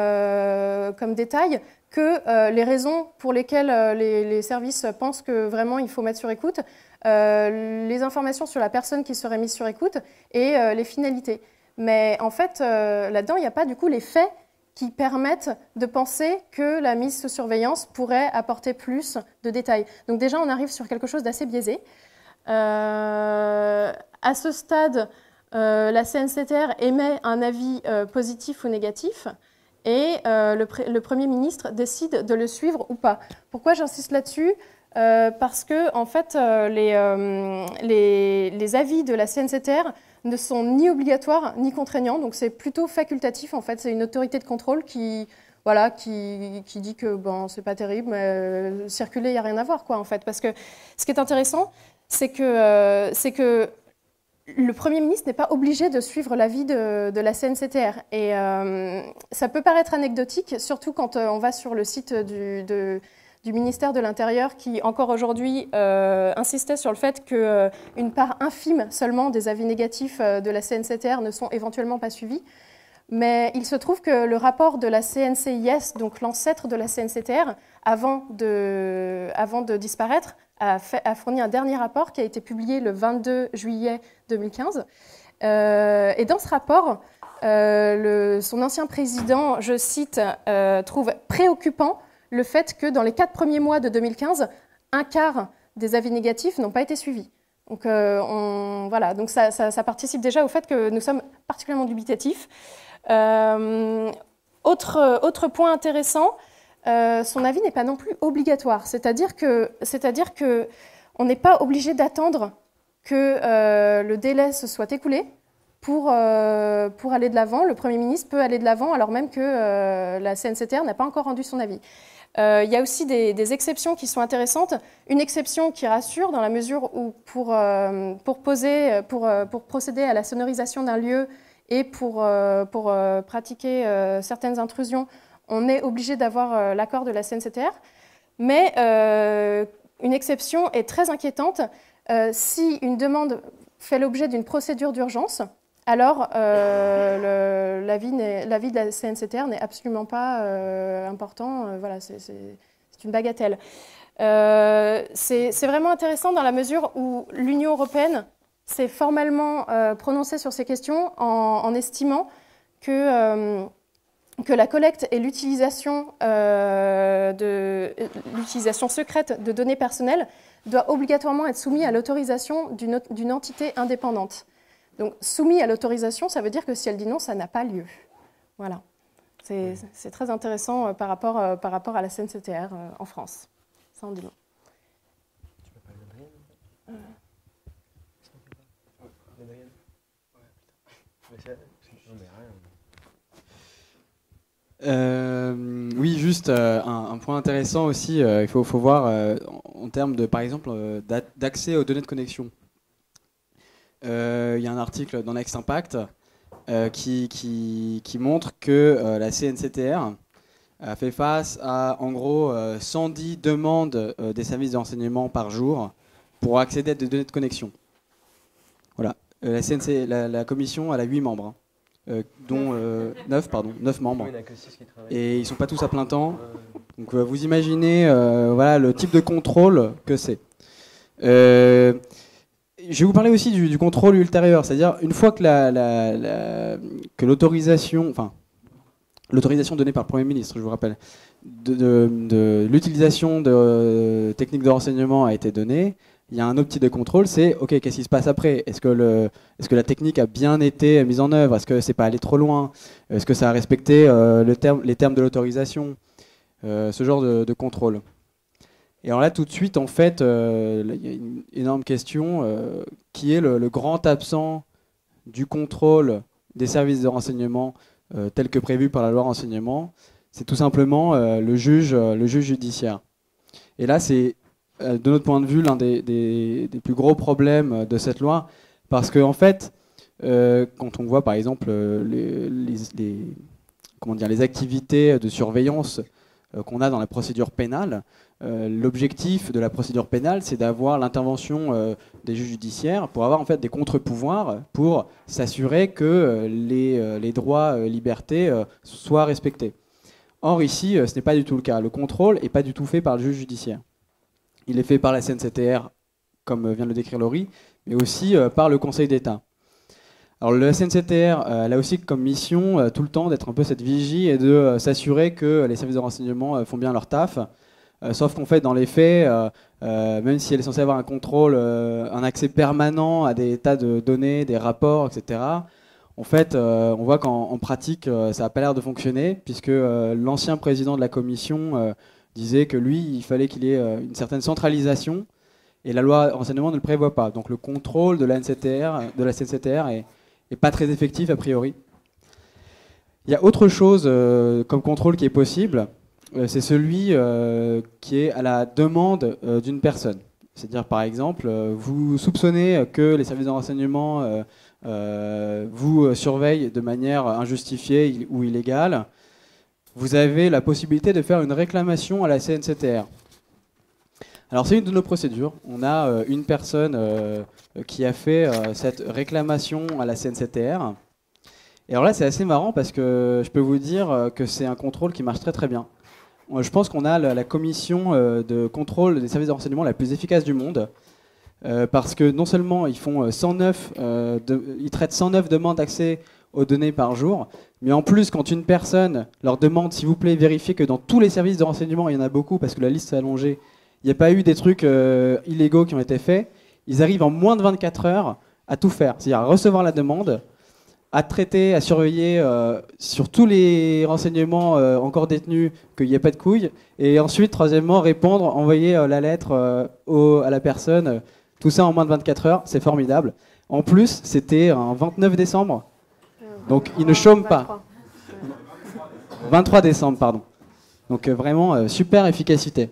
comme détail que euh, les raisons pour lesquelles euh, les, services pensent que vraiment il faut mettre sur écoute, euh, les informations sur la personne qui serait mise sur écoute et les finalités. Mais en fait, là-dedans, il n'y a pas du coup les faits qui permettent de penser que la mise sous surveillance pourrait apporter plus de détails. Donc déjà, on arrive sur quelque chose d'assez biaisé. à ce stade, la CNCTR émet un avis positif ou négatif et le, Premier ministre décide de le suivre ou pas. Pourquoi j'insiste là-dessus? Parce que, en fait, les, les, avis de la CNCTR ne sont ni obligatoires ni contraignants, donc c'est plutôt facultatif, en fait. C'est une autorité de contrôle qui, voilà, qui, qui, dit que bon, c'est pas terrible, mais euh, circuler, il n'y a rien à voir, quoi, en fait. Parce que ce qui est intéressant, c'est que, euh, c'est que le Premier ministre n'est pas obligé de suivre l'avis de, de la CNCTR. Et euh, ça peut paraître anecdotique, surtout quand on va sur le site du, du ministère de l'Intérieur qui, encore aujourd'hui, insistait sur le fait qu'une part infime seulement des avis négatifs de la CNCTR ne sont éventuellement pas suivis. Mais il se trouve que le rapport de la CNCIS, donc l'ancêtre de la CNCTR, avant de, disparaître, a, fourni un dernier rapport qui a été publié le 22 juillet 2015. Euh, et dans ce rapport, euh, son ancien président, je cite, euh, trouve préoccupant le fait que dans les quatre premiers mois de 2015, un quart des avis négatifs n'ont pas été suivis. Donc, on, voilà, donc ça, participe déjà au fait que nous sommes particulièrement dubitatifs. Euh, autre, point intéressant, euh, son avis n'est pas non plus obligatoire. C'est-à-dire que, n'est pas obligé d'attendre que euh, le délai se soit écoulé pour, pour aller de l'avant. Le Premier ministre peut aller de l'avant alors même que la CNCTR n'a pas encore rendu son avis. Il y a aussi des, exceptions qui sont intéressantes. Une exception qui rassure dans la mesure où pour, pour, poser, pour, pour procéder à la sonorisation d'un lieu, et pour, euh, euh, pratiquer euh, certaines intrusions, on est obligé d'avoir l'accord de la CNCTR. Mais une exception est très inquiétante. si une demande fait l'objet d'une procédure d'urgence, alors l'avis de la CNCTR n'est absolument pas important. voilà, c'est une bagatelle. c'est vraiment intéressant dans la mesure où l'Union européenne s'est formellement euh, prononcé sur ces questions en, estimant que, euh, la collecte et l'utilisation euh, secrète de données personnelles doit obligatoirement être soumis à l'autorisation d'une entité indépendante. Donc soumis à l'autorisation, ça veut dire que si elle dit non, ça n'a pas lieu. Voilà. C'est très intéressant par rapport, par rapport à la CNCTR en France. Ça en dit. Euh, oui, juste euh, un, point intéressant aussi, euh, il faut, faut, voir en, termes de, par exemple, d'accès aux données de connexion. Il y a un article dans Next Impact qui, qui, qui, montre que la CNCTR a fait face à en gros 110 demandes des services d'enseignement par jour pour accéder à des données de connexion. Voilà. La, CNC, la, commission, elle a 8 membres. Hein. Euh, dont 9 euh, pardon, 9 membres. Et ils sont pas tous à plein temps. Donc euh, vous imaginez voilà, le type de contrôle que c'est. Je vais vous parler aussi du, contrôle ultérieur, c'est-à-dire une fois que la, que l'autorisation, enfin l'autorisation donnée par le Premier ministre, je vous rappelle, de, l'utilisation de techniques de renseignement a été donnée, il y a un autre de contrôle, c'est ok, qu'est-ce qui se passe après? Est-ce que, la technique a bien été mise en œuvre? Est-ce que c'est pas allé trop loin? Est-ce que ça a respecté euh, les termes de l'autorisation? Euh, Ce genre de, contrôle. Et alors là, tout de suite, en fait, euh, il y a une énorme question qui est le, grand absent du contrôle des services de renseignement tel que prévu par la loi renseignement C'est tout simplement le juge, le juge judiciaire. Et là, c'est euh, de notre point de vue, l'un des, plus gros problèmes de cette loi, parce qu'en en fait, euh, quand on voit par exemple euh, les, comment dire, les activités de surveillance qu'on a dans la procédure pénale, l'objectif de la procédure pénale, c'est d'avoir l'intervention des juges judiciaires pour avoir en fait des contre-pouvoirs pour s'assurer que les, les droits, libertés soient respectés. Or ici, ce n'est pas du tout le cas. Le contrôle n'est pas du tout fait par le juge judiciaire. Il est fait par la CNCTR, comme vient de le décrire Laurie, mais aussi euh, par le Conseil d'État. Alors le CNCTR, euh, elle a aussi comme mission euh, tout le temps d'être un peu cette vigie et de s'assurer que les services de renseignement font bien leur taf, sauf qu'en fait, dans les faits, même si elle est censée avoir un contrôle, un accès permanent à des tas de données, des rapports, etc., en fait, on voit qu'en pratique, ça n'a pas l'air de fonctionner, puisque l'ancien président de la commission disait que lui, il fallait qu'il y ait une certaine centralisation et la loi renseignement ne le prévoit pas. Donc le contrôle de la de la CNCTR est, pas très effectif a priori. Il y a autre chose euh, comme contrôle qui est possible, euh, c'est celui euh, qui est à la demande d'une personne. C'est-à-dire par exemple, vous soupçonnez que les services de renseignement vous surveillent de manière injustifiée ou illégale, vous avez la possibilité de faire une réclamation à la CNCTR. Alors c'est une de nos procédures. On a euh, une personne euh, qui a fait euh, cette réclamation à la CNCTR. Et alors là c'est assez marrant parce que je peux vous dire que c'est un contrôle qui marche très très bien. Je pense qu'on a la, commission de contrôle des services de renseignement la plus efficace du monde. parce que non seulement ils font 109, ils traitent 109 demandes d'accès aux données par jour, mais en plus quand une personne leur demande s'il vous plaît vérifiez que dans tous les services de renseignement il y en a beaucoup parce que la liste est allongée, il n'y a pas eu des trucs euh, illégaux qui ont été faits. Ils arrivent en moins de 24 heures à tout faire, c'est-à-dire à recevoir la demande, à traiter, à surveiller euh, sur tous les renseignements euh, encore détenus qu'il n'y ait pas de couilles, et ensuite, troisièmement, répondre, envoyer la lettre à la personne, tout ça en moins de 24 heures, c'est formidable. En plus, c'était un 29 décembre, donc ils ne chôment pas. 23 décembre, pardon. Donc vraiment, super efficacité.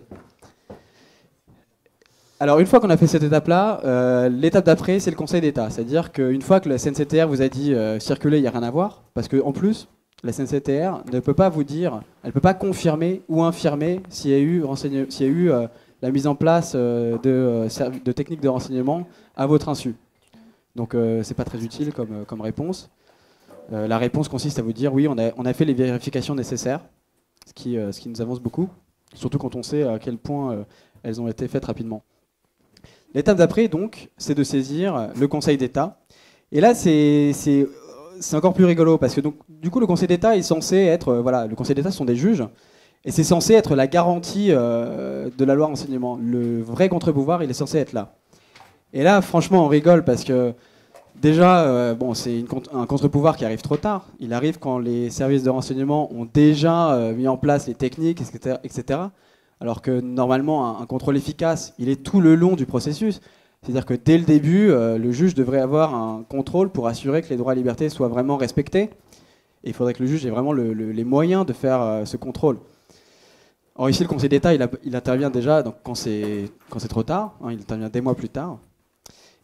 Alors une fois qu'on a fait cette étape-là, euh, l'étape d'après, c'est le Conseil d'État. C'est-à-dire qu'une fois que la CNCTR vous a dit euh, circuler, il n'y a rien à voir, parce qu'en plus, la CNCTR ne peut pas vous dire, elle ne peut pas confirmer ou infirmer s'il y a eu, s'il y a eu euh, la mise en place de, techniques de renseignement à votre insu. Donc ce n'est pas très utile comme, réponse. la réponse consiste à vous dire oui, on a, fait les vérifications nécessaires, ce qui nous avance beaucoup, surtout quand on sait à quel point elles ont été faites rapidement. L'étape d'après, donc, c'est de saisir le Conseil d'État. Et là, c'est encore plus rigolo parce que donc, du coup, le Conseil d'État est censé être, euh, voilà, le Conseil d'État sont des juges et c'est censé être la garantie euh, de la loi renseignement. Le vrai contre-pouvoir, il est censé être là. Et là, franchement, on rigole parce que déjà, euh, bon, c'est un contre-pouvoir qui arrive trop tard. Il arrive quand les services de renseignement ont déjà mis en place les techniques, etc., etc. Alors que normalement, un, contrôle efficace, il est tout le long du processus. C'est-à-dire que dès le début, euh, le juge devrait avoir un contrôle pour assurer que les droits et libertés soient vraiment respectés. Et il faudrait que le juge ait vraiment les moyens de faire euh, ce contrôle. Or ici, le Conseil d'État, il, intervient déjà donc, quand c'est trop tard, hein, il intervient des mois plus tard.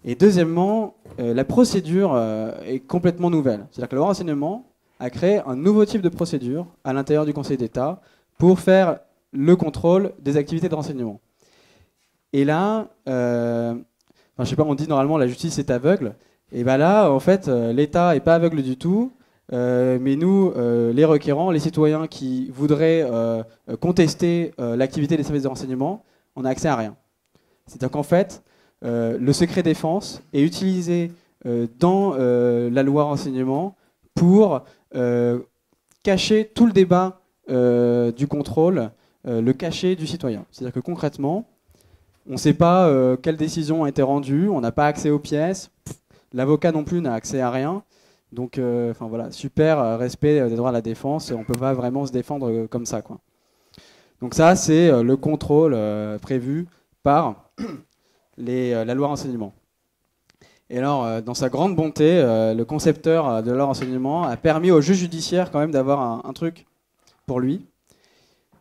Et deuxièmement, euh, la procédure est complètement nouvelle. C'est-à-dire que le renseignement a créé un nouveau type de procédure à l'intérieur du Conseil d'État pour faire le contrôle des activités de renseignement. Et là, euh, sais pas, on dit normalement la justice est aveugle. Et bien là, en fait, euh, l'État n'est pas aveugle du tout. Euh, mais nous, les requérants, les citoyens qui voudraient contester l'activité des services de renseignement, on n'a accès à rien. C'est-à-dire qu'en fait, le secret défense est utilisé dans la loi renseignement pour cacher tout le débat du contrôle le cachet du citoyen. C'est-à-dire que concrètement, on ne sait pas euh, quelle décision a été rendue, on n'a pas accès aux pièces, l'avocat non plus n'a accès à rien. Donc, euh, enfin voilà, super respect des droits à la défense, on ne peut pas vraiment se défendre comme ça. Quoi. Donc ça, c'est le contrôle prévu par la loi renseignement. Et alors, dans sa grande bonté, le concepteur de la loi renseignement a permis au juge judiciaire quand même d'avoir un truc pour lui,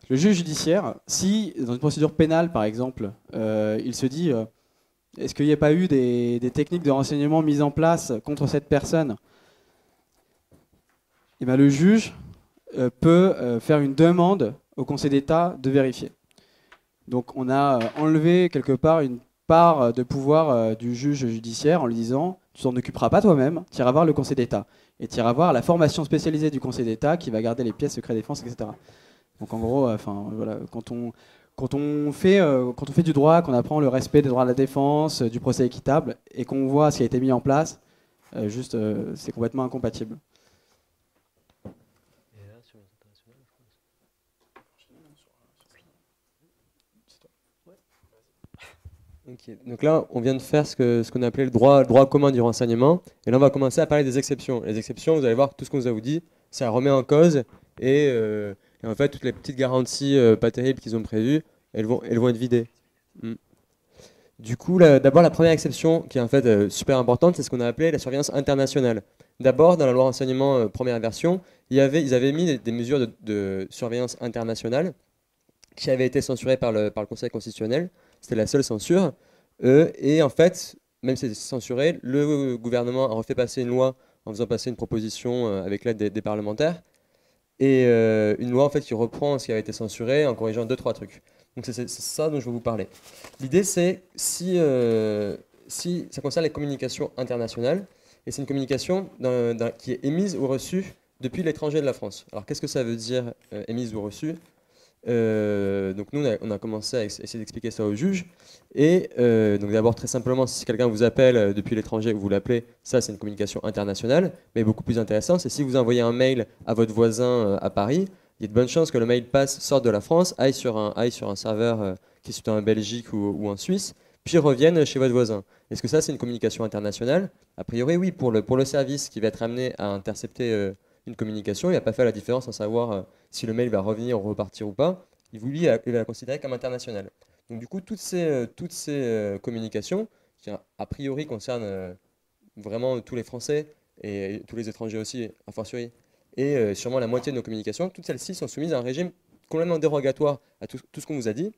le juge judiciaire, si dans une procédure pénale par exemple, euh, il se dit euh, est-ce qu'il n'y a pas eu des, techniques de renseignement mises en place contre cette personne? Et eh bien, Le juge euh, peut faire une demande au Conseil d'État de vérifier. Donc on a enlevé quelque part une part de pouvoir du juge judiciaire en lui disant tu t'en occuperas pas toi-même, tu iras voir le Conseil d'État. Et tu iras voir la formation spécialisée du Conseil d'État qui va garder les pièces secret défense, etc. Donc en gros, enfin voilà, quand on quand on fait euh, quand on fait du droit, qu'on apprend le respect des droits de la défense, euh, du procès équitable, et qu'on voit ce qui a été mis en place, euh, juste c'est complètement incompatible. Donc là, on vient de faire ce qu'on ce qu'on appelait le droit, droit commun du renseignement. Et là, on va commencer à parler des exceptions. Les exceptions, vous allez voir, tout ce qu'on vous a dit, ça remet en cause. Et, en fait, toutes les petites garanties euh, pas terribles qu'ils ont prévues, elles vont, elles vont être vidées. Hmm. Du coup, d'abord, la première exception, qui est en fait euh, super importante, c'est ce qu'on a appelé la surveillance internationale. D'abord, dans la loi renseignement première version, il y ils avaient mis des, mesures de, surveillance internationale qui avaient été censurées par le, par le Conseil constitutionnel. C'était la seule censure. Euh, et en fait, même si c'est censuré, le gouvernement a refait passer une loi en faisant passer une proposition euh, avec l'aide des, parlementaires. Et euh, une loi en fait qui reprend ce qui avait été censuré en corrigeant deux trois trucs. Donc c'est ça dont je veux vous parler. L'idée c'est si, si ça concerne les communications internationales et c'est une communication qui est émise ou reçue depuis l'étranger de la France. Alors qu'est-ce que ça veut dire émise ou reçue? Euh, donc nous, on a, commencé à essayer d'expliquer ça au juge. Et euh, donc d'abord, très simplement, si quelqu'un vous appelle euh, depuis l'étranger, vous l'appelez, ça c'est une communication internationale. Mais beaucoup plus intéressant, c'est si vous envoyez un mail à votre voisin à Paris, il y a de bonnes chances que le mail passe, sorte de la France, aille sur un, aille sur un serveur qui est en Belgique ou, en Suisse, puis revienne chez votre voisin. Est-ce que ça c'est une communication internationale? A priori, oui, pour le, pour le service qui va être amené à intercepter une communication, il n'a pas fait la différence en savoir euh, si le mail va revenir ou repartir ou pas. Il, voulait, il va la considérer comme internationale. Donc du coup, toutes ces, euh, toutes ces euh, communications, qui a priori concernent vraiment tous les Français et tous les étrangers aussi, a fortiori, et sûrement la moitié de nos communications, toutes celles-ci sont soumises à un régime complètement dérogatoire à tout, ce qu'on vous a dit.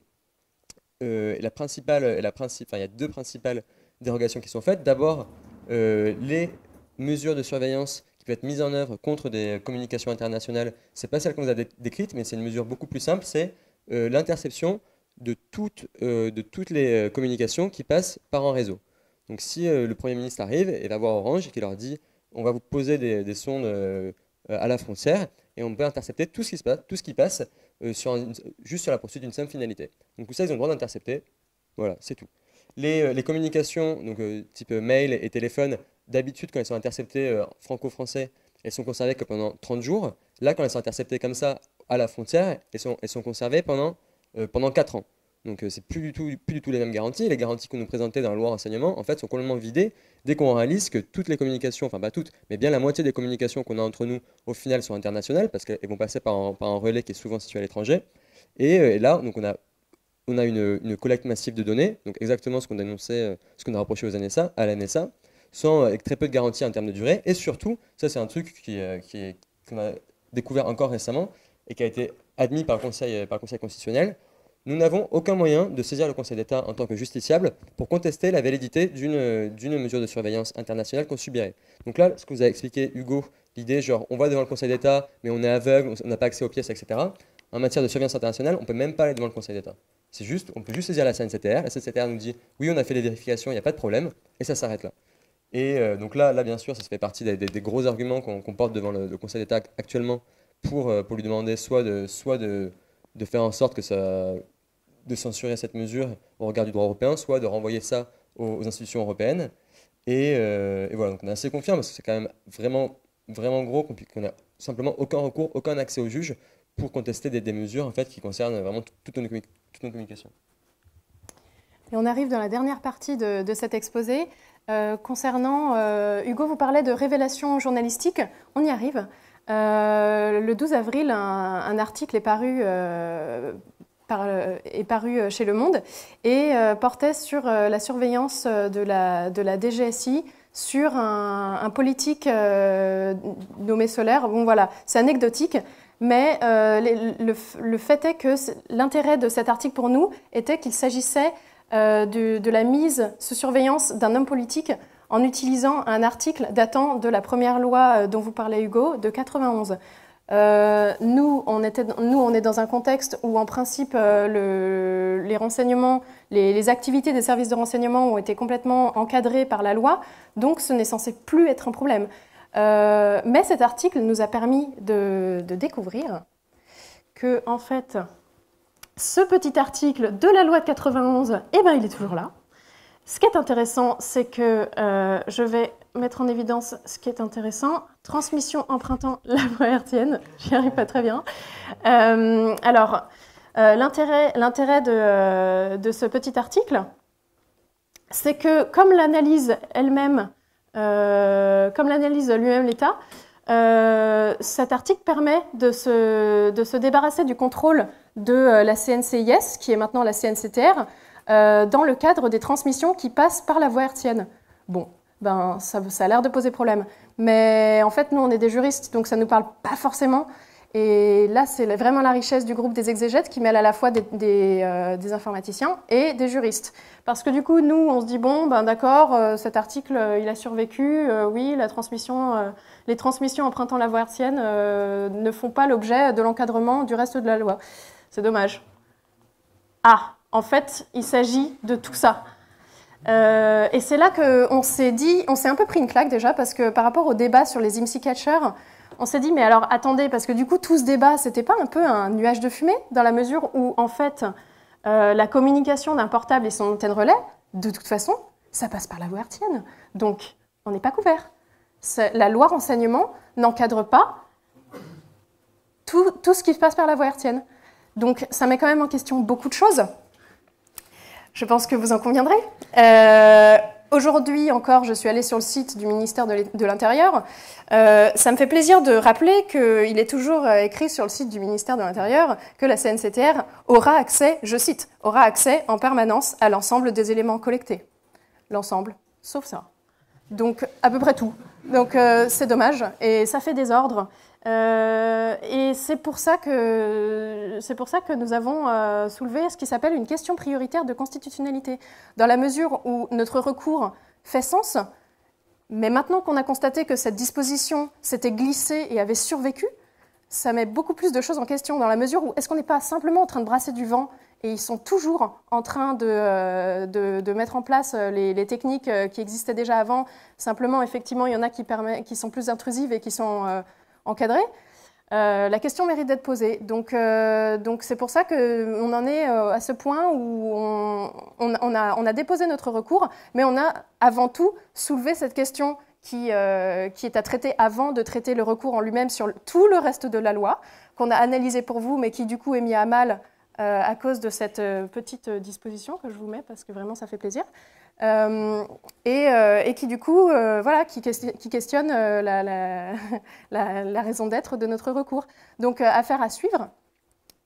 la principale, la principe, il y a deux principales dérogations qui sont faites. D'abord, les mesures de surveillance être mise en œuvre contre des communications internationales, c'est pas celle qu'on nous a décrite, mais c'est une mesure beaucoup plus simple, c'est euh, l'interception de toutes, euh, de toutes les euh, communications qui passent par un réseau. Donc si le Premier ministre arrive et va voir Orange et qu'il leur dit on va vous poser des, sondes à la frontière et on peut intercepter tout ce qui, se passe, tout ce qui passe juste sur la poursuite d'une simple finalité. Donc tout ça, ils ont le droit d'intercepter. Voilà, c'est tout. Les, les, communications, donc type mail et téléphone, D'habitude, quand elles sont interceptées euh, franco-français, elles sont conservées que pendant 30 jours. Là, quand elles sont interceptées comme ça à la frontière, elles sont, elles sont conservées pendant, euh, pendant 4 ans. Donc euh, c'est plus du, tout, plus du tout les mêmes garanties. Les garanties qu'on nous présentait dans la loi renseignement, en fait, sont complètement vidées dès qu'on réalise que toutes les communications, enfin pas toutes, mais bien la moitié des communications qu'on a entre nous, au final, sont internationales parce qu'elles vont passer par un, par un, relais qui est souvent situé à l'étranger. Et, là, donc on a, on a une, une, collecte massive de données, donc exactement ce qu'on dénonçait, ce qu'on a reproché aux NSA, à la NSA sans, très peu de garanties en termes de durée. Et surtout, ça c'est un truc qui, euh, qui qu'on a découvert encore récemment et qui a été admis par le Conseil, euh, par le conseil constitutionnel, nous n'avons aucun moyen de saisir le Conseil d'État en tant que justiciable pour contester la validité d'une, d'une mesure de surveillance internationale qu'on subirait. Donc là, ce que vous a expliqué Hugo, l'idée genre on va devant le Conseil d'État mais on est aveugle, on n'a pas accès aux pièces, etc. En matière de surveillance internationale, on ne peut même pas aller devant le Conseil d'État. C'est juste, on peut juste saisir la CNCTR, la CNCTR nous dit oui on a fait les vérifications, il n'y a pas de problème, et ça s'arrête là. Et euh, donc là, là, bien sûr, ça fait partie des, gros arguments qu'on porte devant le, Conseil d'État actuellement pour, euh, pour lui demander soit, de, soit de, de, faire en sorte que ça, de censurer cette mesure au regard du droit européen, soit de renvoyer ça aux, institutions européennes. Et, euh, et, voilà, donc on est assez confiant parce que c'est quand même vraiment, vraiment gros qu'on n'a simplement aucun recours, aucun accès au juge pour contester des, mesures en fait, qui concernent vraiment toute nos, toute communications. Et on arrive dans la dernière partie de cet exposé. Euh, concernant, euh, Hugo vous parlait de révélations journalistiques, on y arrive. Euh, le 12 avril, un, article est paru, chez Le Monde et portait sur la surveillance de la, DGSI sur un, politique nommé Solaire. Bon voilà, c'est anecdotique, mais le, fait est que l'intérêt de cet article pour nous était qu'il s'agissait euh, de, la mise sous surveillance d'un homme politique en utilisant un article datant de la première loi euh, dont vous parlez Hugo, de 91. Euh, nous, on était, nous, on est dans un contexte où, en principe, les renseignements, les, activités des services de renseignement ont été complètement encadrées par la loi, donc ce n'est censé plus être un problème. mais cet article nous a permis de, de découvrir que, en fait, ce petit article de la loi de 91, eh ben, il est toujours là. Ce qui est intéressant, c'est que euh, je vais mettre en évidence ce qui est intéressant. Transmission empruntant la voie hertzienne, j'y arrive pas très bien. Euh, alors, euh, l'intérêt de, de, ce petit article, c'est que comme l'analyse elle-même, comme l'analyse lui-même l'État, euh, cet article permet de se, débarrasser du contrôle de euh, la CNCIS, qui est maintenant la CNCTR, dans le cadre des transmissions qui passent par la voie hertzienne. Bon, ben, ça, ça a l'air de poser problème. Mais en fait, nous, on est des juristes, donc ça ne nous parle pas forcément. Et là, c'est vraiment la richesse du groupe des exégètes qui mêle à la fois des, des, informaticiens et des juristes. Parce que du coup, nous, on se dit, bon, ben d'accord, cet article, il a survécu, oui, les transmissions empruntant la voie hertzienne euh, ne font pas l'objet de l'encadrement du reste de la loi. C'est dommage. Ah, en fait, il s'agit de tout ça. Euh, et c'est là qu'on s'est dit, on s'est un peu pris une claque déjà, parce que par rapport au débat sur les IMSI catchers, on s'est dit, mais alors attendez, parce que du coup, tout ce débat, c'était pas un peu un nuage de fumée, dans la mesure où, en fait, euh, la communication d'un portable et son antenne relais, de toute façon, ça passe par la voie hertzienne. Donc, on n'est pas couvert la loi renseignement n'encadre pas tout, ce qui se passe par la voie hertzienne. Donc ça met quand même en question beaucoup de choses. Je pense que vous en conviendrez. Euh, aujourd'hui encore, je suis allée sur le site du ministère de l'Intérieur. Euh, ça me fait plaisir de rappeler qu'il est toujours euh, écrit sur le site du ministère de l'Intérieur que la CNCTR aura accès, je cite, aura accès en permanence à l'ensemble des éléments collectés. L'ensemble, sauf ça. Donc à peu près tout. Donc euh, c'est dommage et ça fait désordre. Euh, et c'est pour, ça que, c'est pour ça que nous avons euh, soulevé ce qui s'appelle une question prioritaire de constitutionnalité. Dans la mesure où notre recours fait sens, mais maintenant qu'on a constaté que cette disposition s'était glissée et avait survécu, ça met beaucoup plus de choses en question dans la mesure où est-ce qu'on n'est pas simplement en train de brasser du vent et ils sont toujours en train de, euh, de, mettre en place euh, les, techniques qui existaient déjà avant. Simplement, effectivement, il y en a qui, permet, qui sont plus intrusives et qui sont encadrées. la question mérite d'être posée. Donc, donc c'est pour ça qu'on en est à ce point où on, a, déposé notre recours, mais on a avant tout soulevé cette question qui, qui est à traiter avant de traiter le recours en lui-même sur tout le reste de la loi, qu'on a analysé pour vous, mais qui du coup est mis à mal euh, à cause de cette euh, petite euh, disposition que je vous mets parce que vraiment ça fait plaisir. Et, qui du coup, voilà, qui, questionne la, raison d'être de notre recours. Donc, affaire à suivre.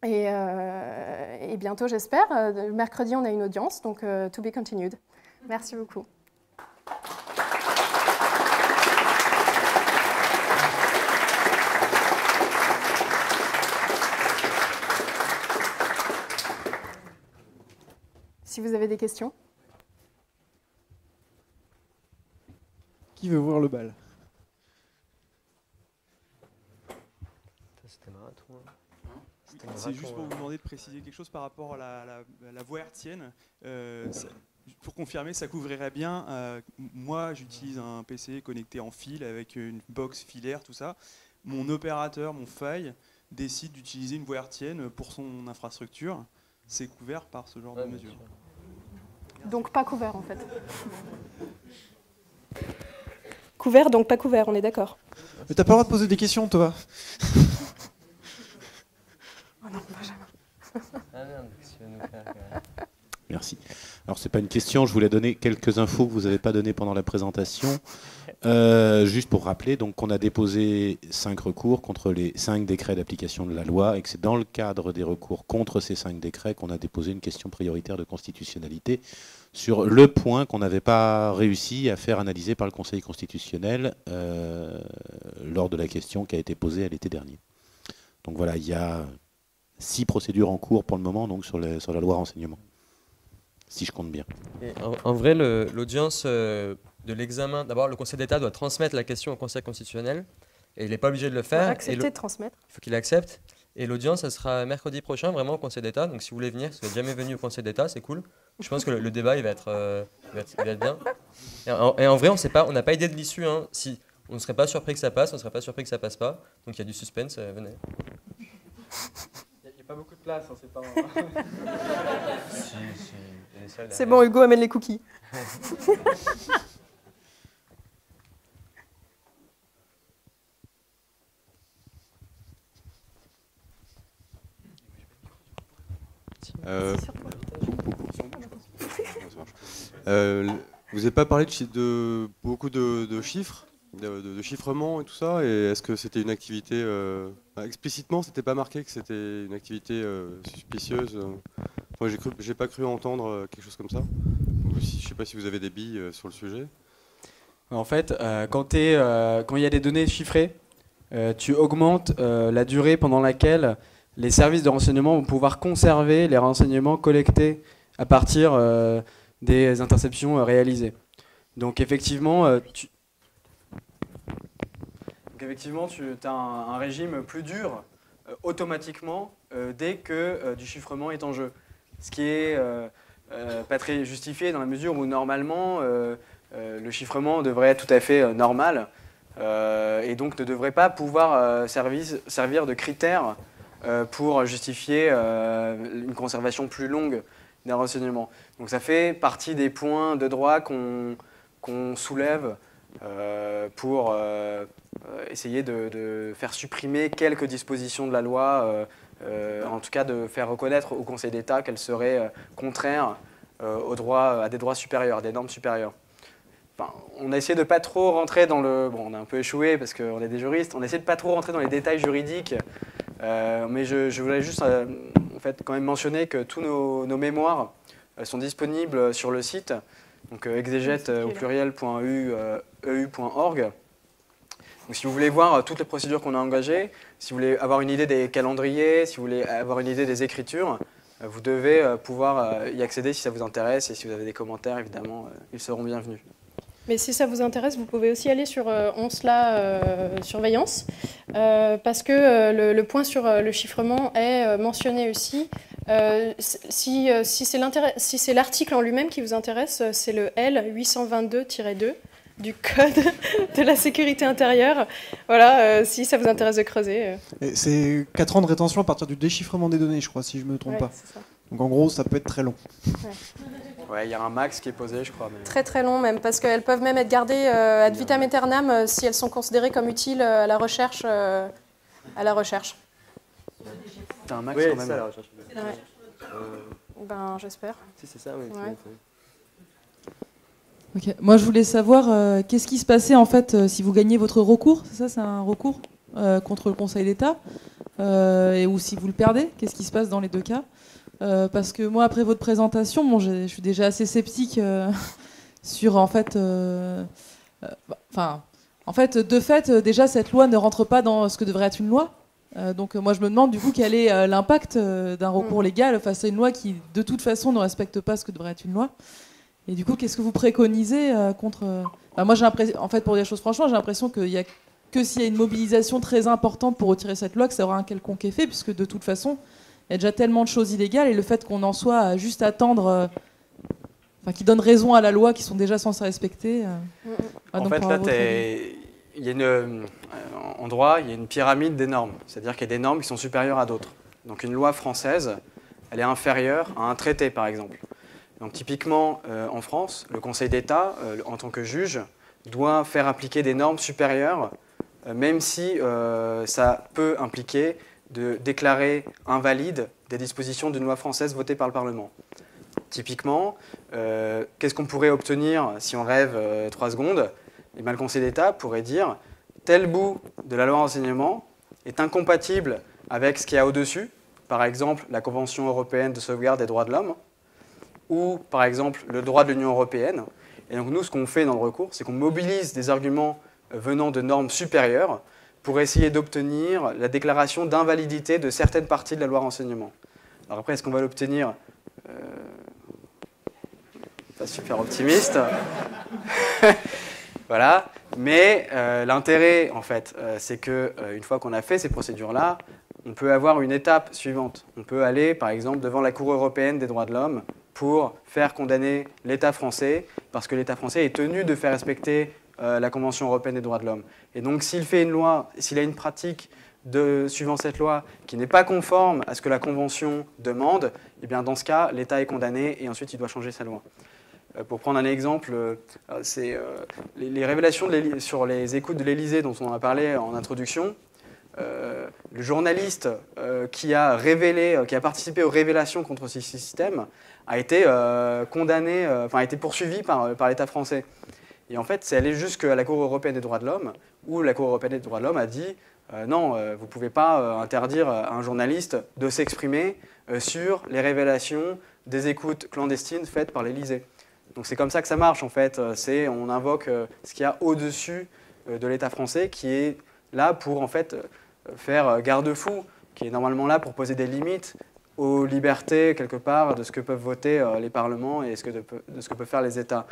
Et, et bientôt, j'espère. Mercredi, on a une audience, donc to be continued. Merci beaucoup. si vous avez des questions. Qui veut voir le bal C'est juste pour vous demander de préciser quelque chose par rapport à la, voie hertzienne. Euh, pour confirmer, ça couvrirait bien. Euh, moi, j'utilise un PC connecté en fil avec une box filaire, tout ça. Mon opérateur, mon faille, décide d'utiliser une voie hertzienne pour son infrastructure. C'est couvert par ce genre de mesures. Donc pas couvert en fait. couvert donc pas couvert, on est d'accord. Mais t'as pas le droit de poser des questions toi. oh non, Merci. Alors c'est pas une question, je voulais donner quelques infos que vous n'avez pas données pendant la présentation. Euh, juste pour rappeler, donc on a déposé cinq recours contre les cinq décrets d'application de la loi et que c'est dans le cadre des recours contre ces cinq décrets qu'on a déposé une question prioritaire de constitutionnalité sur le point qu'on n'avait pas réussi à faire analyser par le Conseil constitutionnel euh, lors de la question qui a été posée à l'été dernier. Donc voilà, il y a six procédures en cours pour le moment donc sur, sur la loi renseignement, si je compte bien. en, vrai, l'audience euh, de l'examen, d'abord le Conseil d'État doit transmettre la question au Conseil constitutionnel et il n'est pas obligé de le faire. Accepter de transmettre. Il faut qu'il accepte. Et l'audience, ça sera mercredi prochain, vraiment au Conseil d'État. Donc si vous voulez venir, si vous n'êtes jamais venu au Conseil d'État, c'est cool. Je pense que le, débat, il va être, euh, bien. Et en, vrai, on sait pas, on n'a pas idée de l'issue. Hein. Si on ne serait pas surpris que ça passe, on ne serait pas surpris que ça passe pas. Donc il y a du suspense, euh, venez. Il n'y a, pas beaucoup de place, hein, c'est pas. si, si. C'est bon, Hugo amène les cookies. Euh, Euh, vous n'avez pas parlé de, beaucoup de, chiffres, de, chiffrement et tout ça. Et est-ce que c'était une activité euh, explicitement, c'était pas marqué que c'était une activité euh, suspicieuse Moi, j'ai, pas cru entendre euh, quelque chose comme ça. Ou si, je sais pas si vous avez des billes euh, sur le sujet. En fait, euh, quand euh, il y a des données chiffrées, euh, tu augmentes euh, la durée pendant laquelle les services de renseignement vont pouvoir conserver les renseignements collectés à partir euh, des interceptions euh, réalisées. Donc effectivement, euh, tu, effectivement, tu as un, régime plus dur automatiquement dès que du chiffrement est en jeu. Ce qui est pas très justifié dans la mesure où normalement le chiffrement devrait être tout à fait normal et donc ne devrait pas pouvoir servir de critère pour justifier une conservation plus longue des renseignements. Donc ça fait partie des points de droit qu'on qu'on soulève euh, pour euh, essayer de, faire supprimer quelques dispositions de la loi, euh, en tout cas de faire reconnaître au Conseil d'État qu'elles seraient contraires aux droits, à des droits supérieurs, à des normes supérieures. Enfin, on a essayé de pas trop rentrer dans le. Bon, on a un peu échoué parce qu'on est des juristes. On a essayé de pas trop rentrer dans les détails juridiques, mais je, voulais juste fait quand même mentionner que tous nos, nos mémoires euh, sont disponibles sur le site, donc euh, exégète euh, au pluriel.eu, euh, eu.org. Donc, si vous voulez voir euh, toutes les procédures qu'on a engagées, si vous voulez avoir une idée des calendriers, si vous voulez avoir une idée des écritures, euh, vous devez euh, pouvoir euh, y accéder si ça vous intéresse et si vous avez des commentaires, évidemment, euh, ils seront bienvenus. Mais si ça vous intéresse, vous pouvez aussi aller sur euh, ONSLA euh, Surveillance, euh, parce que euh, le, le point sur le chiffrement est mentionné aussi. Si si c'est l'intérêt- si l'article en lui-même qui vous intéresse, c'est le L822-2 du Code de la sécurité intérieure. Voilà, euh, si ça vous intéresse de creuser. C'est 4 ans de rétention à partir du déchiffrement des données, je crois, si je me trompe ouais, pas. ça. Donc en gros, ça peut être très long. Ouais, il y a un max qui est posé, je crois. mais- Très très long même, parce qu'elles peuvent même être gardées euh, ad vitam aeternam euh, si elles sont considérées comme utiles euh, à la recherche. euh, à la recherche. T'as un max Oui, quand même. ça, la recherche. Ouais. Ben, j'espère. Si, c'est ça, oui. Ouais. Ok. Moi, je voulais savoir euh, qu'est-ce qui se passait en fait euh, si vous gagnez votre recours. C'est ça, c'est un recours euh, contre le Conseil d'État, euh, et ou si vous le perdez. Qu'est-ce qui se passe dans les deux cas? Euh, Parce que moi, après votre présentation, bon, je suis déjà assez sceptique euh, sur en fait, euh, euh, bah, en fait, de fait, déjà cette loi ne rentre pas dans ce que devrait être une loi. Donc moi je me demande du coup quel est l'impact d'un recours légal face à une loi qui de toute façon ne respecte pas ce que devrait être une loi. Et du coup, qu'est-ce que vous préconisez contre bah, Moi, j'ai l'impression, en fait, pour dire les choses franchement, j'ai l'impression qu'il y a que s'il y a une mobilisation très importante pour retirer cette loi que ça aura un quelconque effet, puisque de toute façon, y a déjà tellement de choses illégales et le fait qu'on en soit à juste attendre, euh, enfin, qui donne raison à la loi, qui sont déjà censés respecter. euh, bah, En donc, fait, là, il y a une, euh, en droit, il y a une pyramide des normes. C'est-à-dire qu'il y a des normes qui sont supérieures à d'autres. Donc une loi française, elle est inférieure à un traité, par exemple. Donc typiquement, euh, en France, le Conseil d'État, euh, en tant que juge, doit faire appliquer des normes supérieures, euh, même si euh, ça peut impliquer de déclarer invalide des dispositions d'une loi française votée par le Parlement. Typiquement, euh, qu'est-ce qu'on pourrait obtenir si on rêve euh, trois secondes? Eh bien, Le Conseil d'État pourrait dire tel bout de la loi renseignement est incompatible avec ce qu'il y a au-dessus, par exemple la Convention européenne de sauvegarde des droits de l'homme, ou par exemple le droit de l'Union européenne. Et donc nous, ce qu'on fait dans le recours, c'est qu'on mobilise des arguments venant de normes supérieures pour essayer d'obtenir la déclaration d'invalidité de certaines parties de la loi renseignement. Alors après, est-ce qu'on va l'obtenir Euh, Pas super optimiste. voilà. Mais euh, l'intérêt, en fait, euh, c'est que une fois qu'on a fait ces procédures-là, on peut avoir une étape suivante. On peut aller, par exemple, devant la Cour européenne des droits de l'homme pour faire condamner l'État français, parce que l'État français est tenu de faire respecter euh, la Convention européenne des droits de l'homme. Et donc, s'il fait une loi, s'il a une pratique de, suivant cette loi qui n'est pas conforme à ce que la Convention demande, eh bien, dans ce cas, l'État est condamné et ensuite il doit changer sa loi. Euh, Pour prendre un exemple, euh, c'est les, révélations sur les écoutes de l'Élysée dont on a parlé en introduction. le journaliste qui a révélé, qui a participé aux révélations contre ce système a été condamné, enfin a été poursuivi par l'État français. Et en fait, c'est allé jusqu'à la Cour européenne des droits de l'homme, où la Cour européenne des droits de l'homme a dit euh, non, euh, vous ne pouvez pas euh, interdire à un journaliste de s'exprimer sur les révélations des écoutes clandestines faites par l'Élysée. Donc c'est comme ça que ça marche en fait. C'est on invoque ce qu'il y a au-dessus de l'État français qui est là pour en fait faire garde-fou, qui est normalement là pour poser des limites aux libertés quelque part de ce que peuvent voter euh, les parlements et de, ce que peuvent faire les États.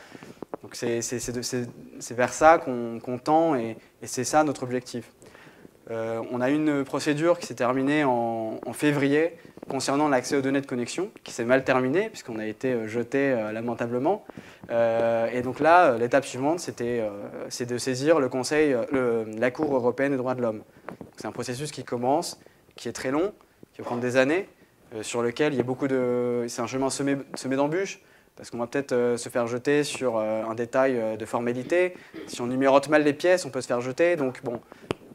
Donc c'est vers ça qu'on tend et, c'est ça notre objectif. Euh, on a une procédure qui s'est terminée en, février concernant l'accès aux données de connexion, qui s'est mal terminée puisqu'on a été euh, jeté lamentablement. Et donc là, l'étape suivante, c'était, c'est de saisir le Conseil, la Cour européenne des droits de l'homme. C'est un processus qui commence, qui est très long, qui va prendre des années, sur lequel il y a beaucoup de, c'est un chemin semé, d'embûches. Parce qu'on va peut-être euh, se faire jeter sur euh, un détail euh, de formalité. Si on numérote mal les pièces, on peut se faire jeter. Donc bon,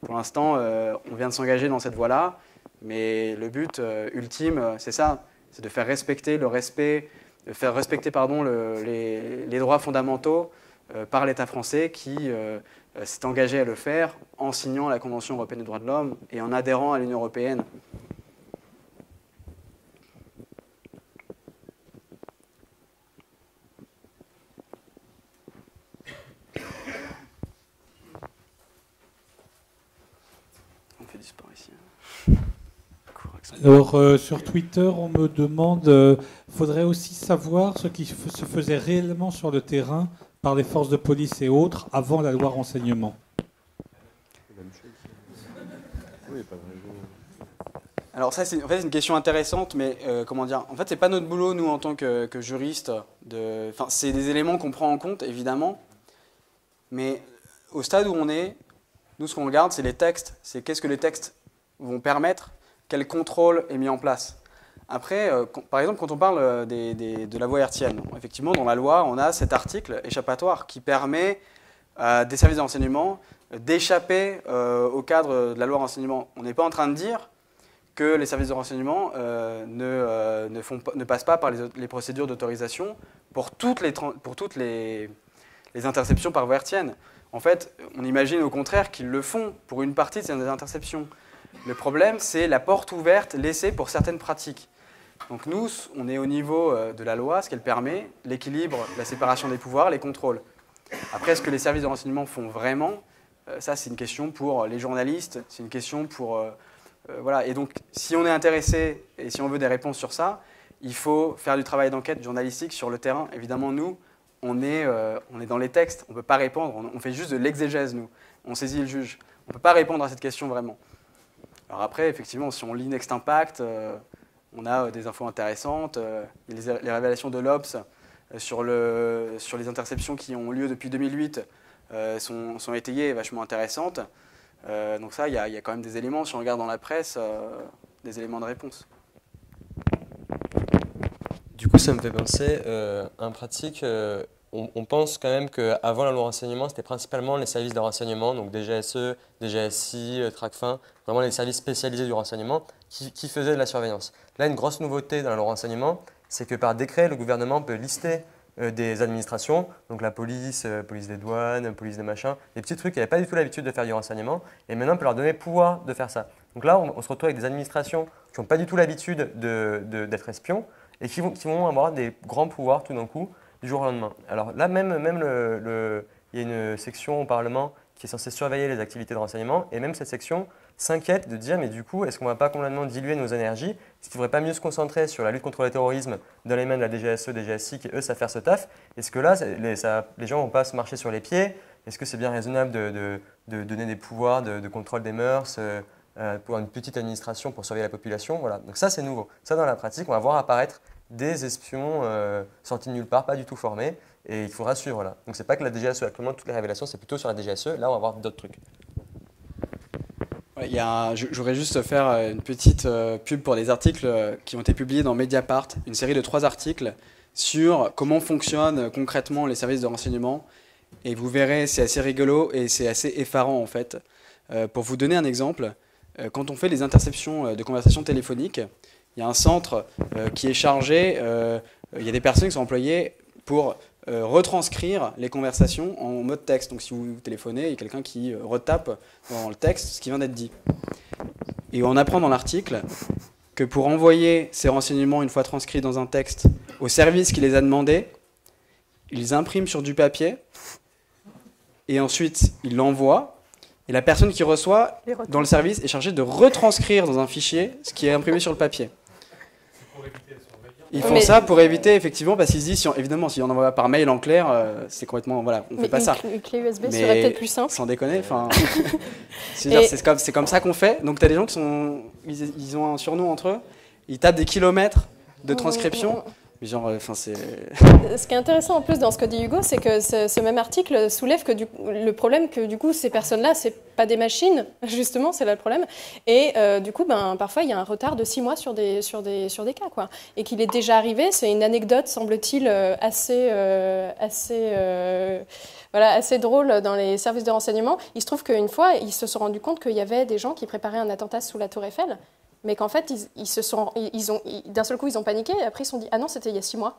pour l'instant, euh, on vient de s'engager dans cette voie-là, mais le but euh, ultime, euh, c'est ça, c'est de faire respecter le respect, de faire respecter pardon, le- les, droits fondamentaux euh, par l'État français qui euh, euh, s'est engagé à le faire en signant la Convention européenne des droits de l'homme et en adhérant à l'Union européenne. On fait du sport ici. hein. Cours accent. Alors euh, sur Twitter, on me demande, euh, faudrait aussi savoir ce qui se faisait réellement sur le terrain par les forces de police et autres avant la loi renseignement. Alors ça, c'est en fait, une question intéressante, mais euh, comment dire En fait, c'est pas notre boulot, nous, en tant que, que juristes. De... Enfin, c'est des éléments qu'on prend en compte, évidemment. Mais au stade où on est, nous, ce qu'on regarde, c'est les textes. C'est qu'est-ce que les textes vont permettre, quel contrôle est mis en place. Après, euh, par exemple, quand on parle euh, de la voie hertzienne, effectivement, dans la loi, on a cet article échappatoire qui permet à des services de renseignement d'échapper euh, au cadre de la loi renseignement. On n'est pas en train de dire que les services de renseignement ne, ne, passent pas par les, procédures d'autorisation pour toutes, les, pour toutes les interceptions par voie hertzienne. En fait, on imagine au contraire qu'ils le font pour une partie de ces interceptions. Le problème, c'est la porte ouverte laissée pour certaines pratiques. Donc nous, on est au niveau euh, de la loi, ce qu'elle permet, l'équilibre, la séparation des pouvoirs, les contrôles. Après, ce que les services de renseignement font vraiment, euh, ça c'est une question pour les journalistes, c'est une question pour... euh, euh, voilà. Et donc, si on est intéressé et si on veut des réponses sur ça, il faut faire du travail d'enquête journalistique sur le terrain. Évidemment, nous, on est, euh, on est dans les textes, on ne peut pas répondre, on, on fait juste de l'exégèse, nous. On saisit le juge. On ne peut pas répondre à cette question vraiment. Alors après, effectivement, si on lit Next Impact, euh, on a euh, des infos intéressantes. euh, les, révélations de l'Obs sur, le, sur les interceptions qui ont lieu depuis 2008 euh, sont, étayées et vachement intéressantes. Donc ça, il y, a- quand même des éléments, si on regarde dans la presse, des éléments de réponse. Du coup, ça me fait penser, euh, en pratique, on, pense quand même qu'avant la loi renseignement, c'était principalement les services de renseignement, donc DGSE, DGSI, euh, TRACFIN, vraiment les services spécialisés du renseignement, qui, faisaient de la surveillance. Là, une grosse nouveauté dans la loi renseignement, c'est que par décret, le gouvernement peut lister euh, des administrations, donc la police, euh, police des douanes, police des machins, des petits trucs qui n'avaient pas du tout l'habitude de faire du renseignement, et maintenant on peut leur donner le pouvoir de faire ça. Donc là, on, se retrouve avec des administrations qui n'ont pas du tout l'habitude de- de- d'être espions, et qui qui vont avoir des grands pouvoirs tout d'un coup, du jour au lendemain. Alors là, même, même il y a une section au Parlement qui est censée surveiller les activités de renseignement, et même cette section s'inquiète de dire, mais du coup, est-ce qu'on ne va pas complètement diluer nos énergies? Est-ce qu'il ne faudrait pas mieux se concentrer sur la lutte contre le terrorisme dans les mains de la DGSE, DGSI, qui eux savent faire ce taf? Est-ce que là, les, gens ne vont pas se marcher sur les pieds? Est-ce que c'est bien raisonnable de, donner des pouvoirs de, de contrôle des mœurs euh, euh, pour une petite administration pour surveiller la population? Voilà. Donc ça, c'est nouveau. Ça, dans la pratique, on va voir apparaître des espions euh, sortis de nulle part, pas du tout formés, et il faudra suivre là. Donc c'est pas que la DGSE, actuellement toutes les révélations, c'est plutôt sur la DGSE, là on va voir d'autres trucs. Ouais, voudrais juste faire euh, une petite euh, pub pour des articles qui ont été publiés dans Mediapart, une série de trois articles sur comment fonctionnent concrètement les services de renseignement. Et vous verrez, c'est assez rigolo et c'est assez effarant en fait. Pour vous donner un exemple, quand on fait les interceptions de conversations téléphoniques, il y a un centre euh, qui est chargé, euh, il y a des personnes qui sont employées pour euh, retranscrire les conversations en mode texte. Donc si vous téléphonez, il y a quelqu'un qui euh, retape dans le texte ce qui vient d'être dit. Et on apprend dans l'article que pour envoyer ces renseignements une fois transcrits dans un texte au service qui les a demandés, ils impriment sur du papier et ensuite ils l'envoient. Et la personne qui reçoit dans le service est chargée de retranscrire dans un fichier ce qui est imprimé sur le papier. Ils font Mais- ça pour éviter effectivement parce qu'ils se disent si on- évidemment si on envoie par mail en clair euh, c'est complètement voilà on Mais fait pas une, ça. une clé USB Mais serait peut-être plus simple. sans déconner enfin c'est Et- comme comme ça qu'on fait. Donc tu as des gens qui sont ils, ils ont un surnom entre eux. Ils tapent des kilomètres de transcription. mais euh, Ce qui est intéressant en plus dans ce que dit Hugo, c'est que ce, même article soulève que le problème que du coup ces personnes-là, c'est pas des machines, justement, c'est là le problème. Et euh, du coup, ben, parfois il y a un retard de six mois sur des, sur des, sur des cas. Quoi. Et qu'il est déjà arrivé, c'est une anecdote, semble-t-il, euh, assez, assez, voilà, assez drôle dans les services de renseignement. Il se trouve qu'une fois, ils se sont rendus compte qu'il y avait des gens qui préparaient un attentat sous la Tour Eiffel. Mais qu'en fait, d'un seul coup, ils ont paniqué. Et après, ils se sont dit, ah non, c'était il y a six mois.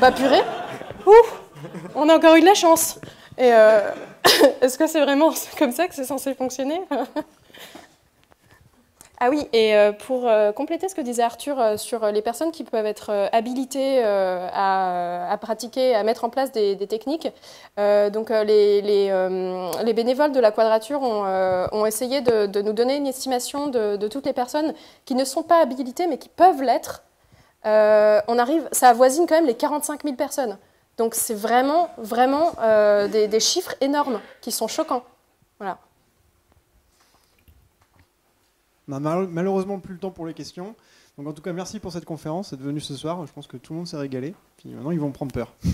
Bah purée, Ouh, on a encore eu de la chance. Et euh, est-ce que c'est vraiment comme ça que c'est censé fonctionner? Ah oui, et euh, pour euh, compléter ce que disait Arthur euh, sur les personnes qui peuvent être habilitées à, pratiquer, à mettre en place des, techniques, donc les, les, les bénévoles de la Quadrature ont, essayé de, nous donner une estimation de, toutes les personnes qui ne sont pas habilitées mais qui peuvent l'être. On arrive, ça avoisine quand même les 45 000 personnes. Donc c'est vraiment, vraiment des, des chiffres énormes qui sont choquants. Voilà. On a mal- malheureusement plus le temps pour les questions. Donc en tout cas, merci pour cette conférence, d'être venu ce soir. Je pense que tout le monde s'est régalé. Maintenant, ils vont prendre peur.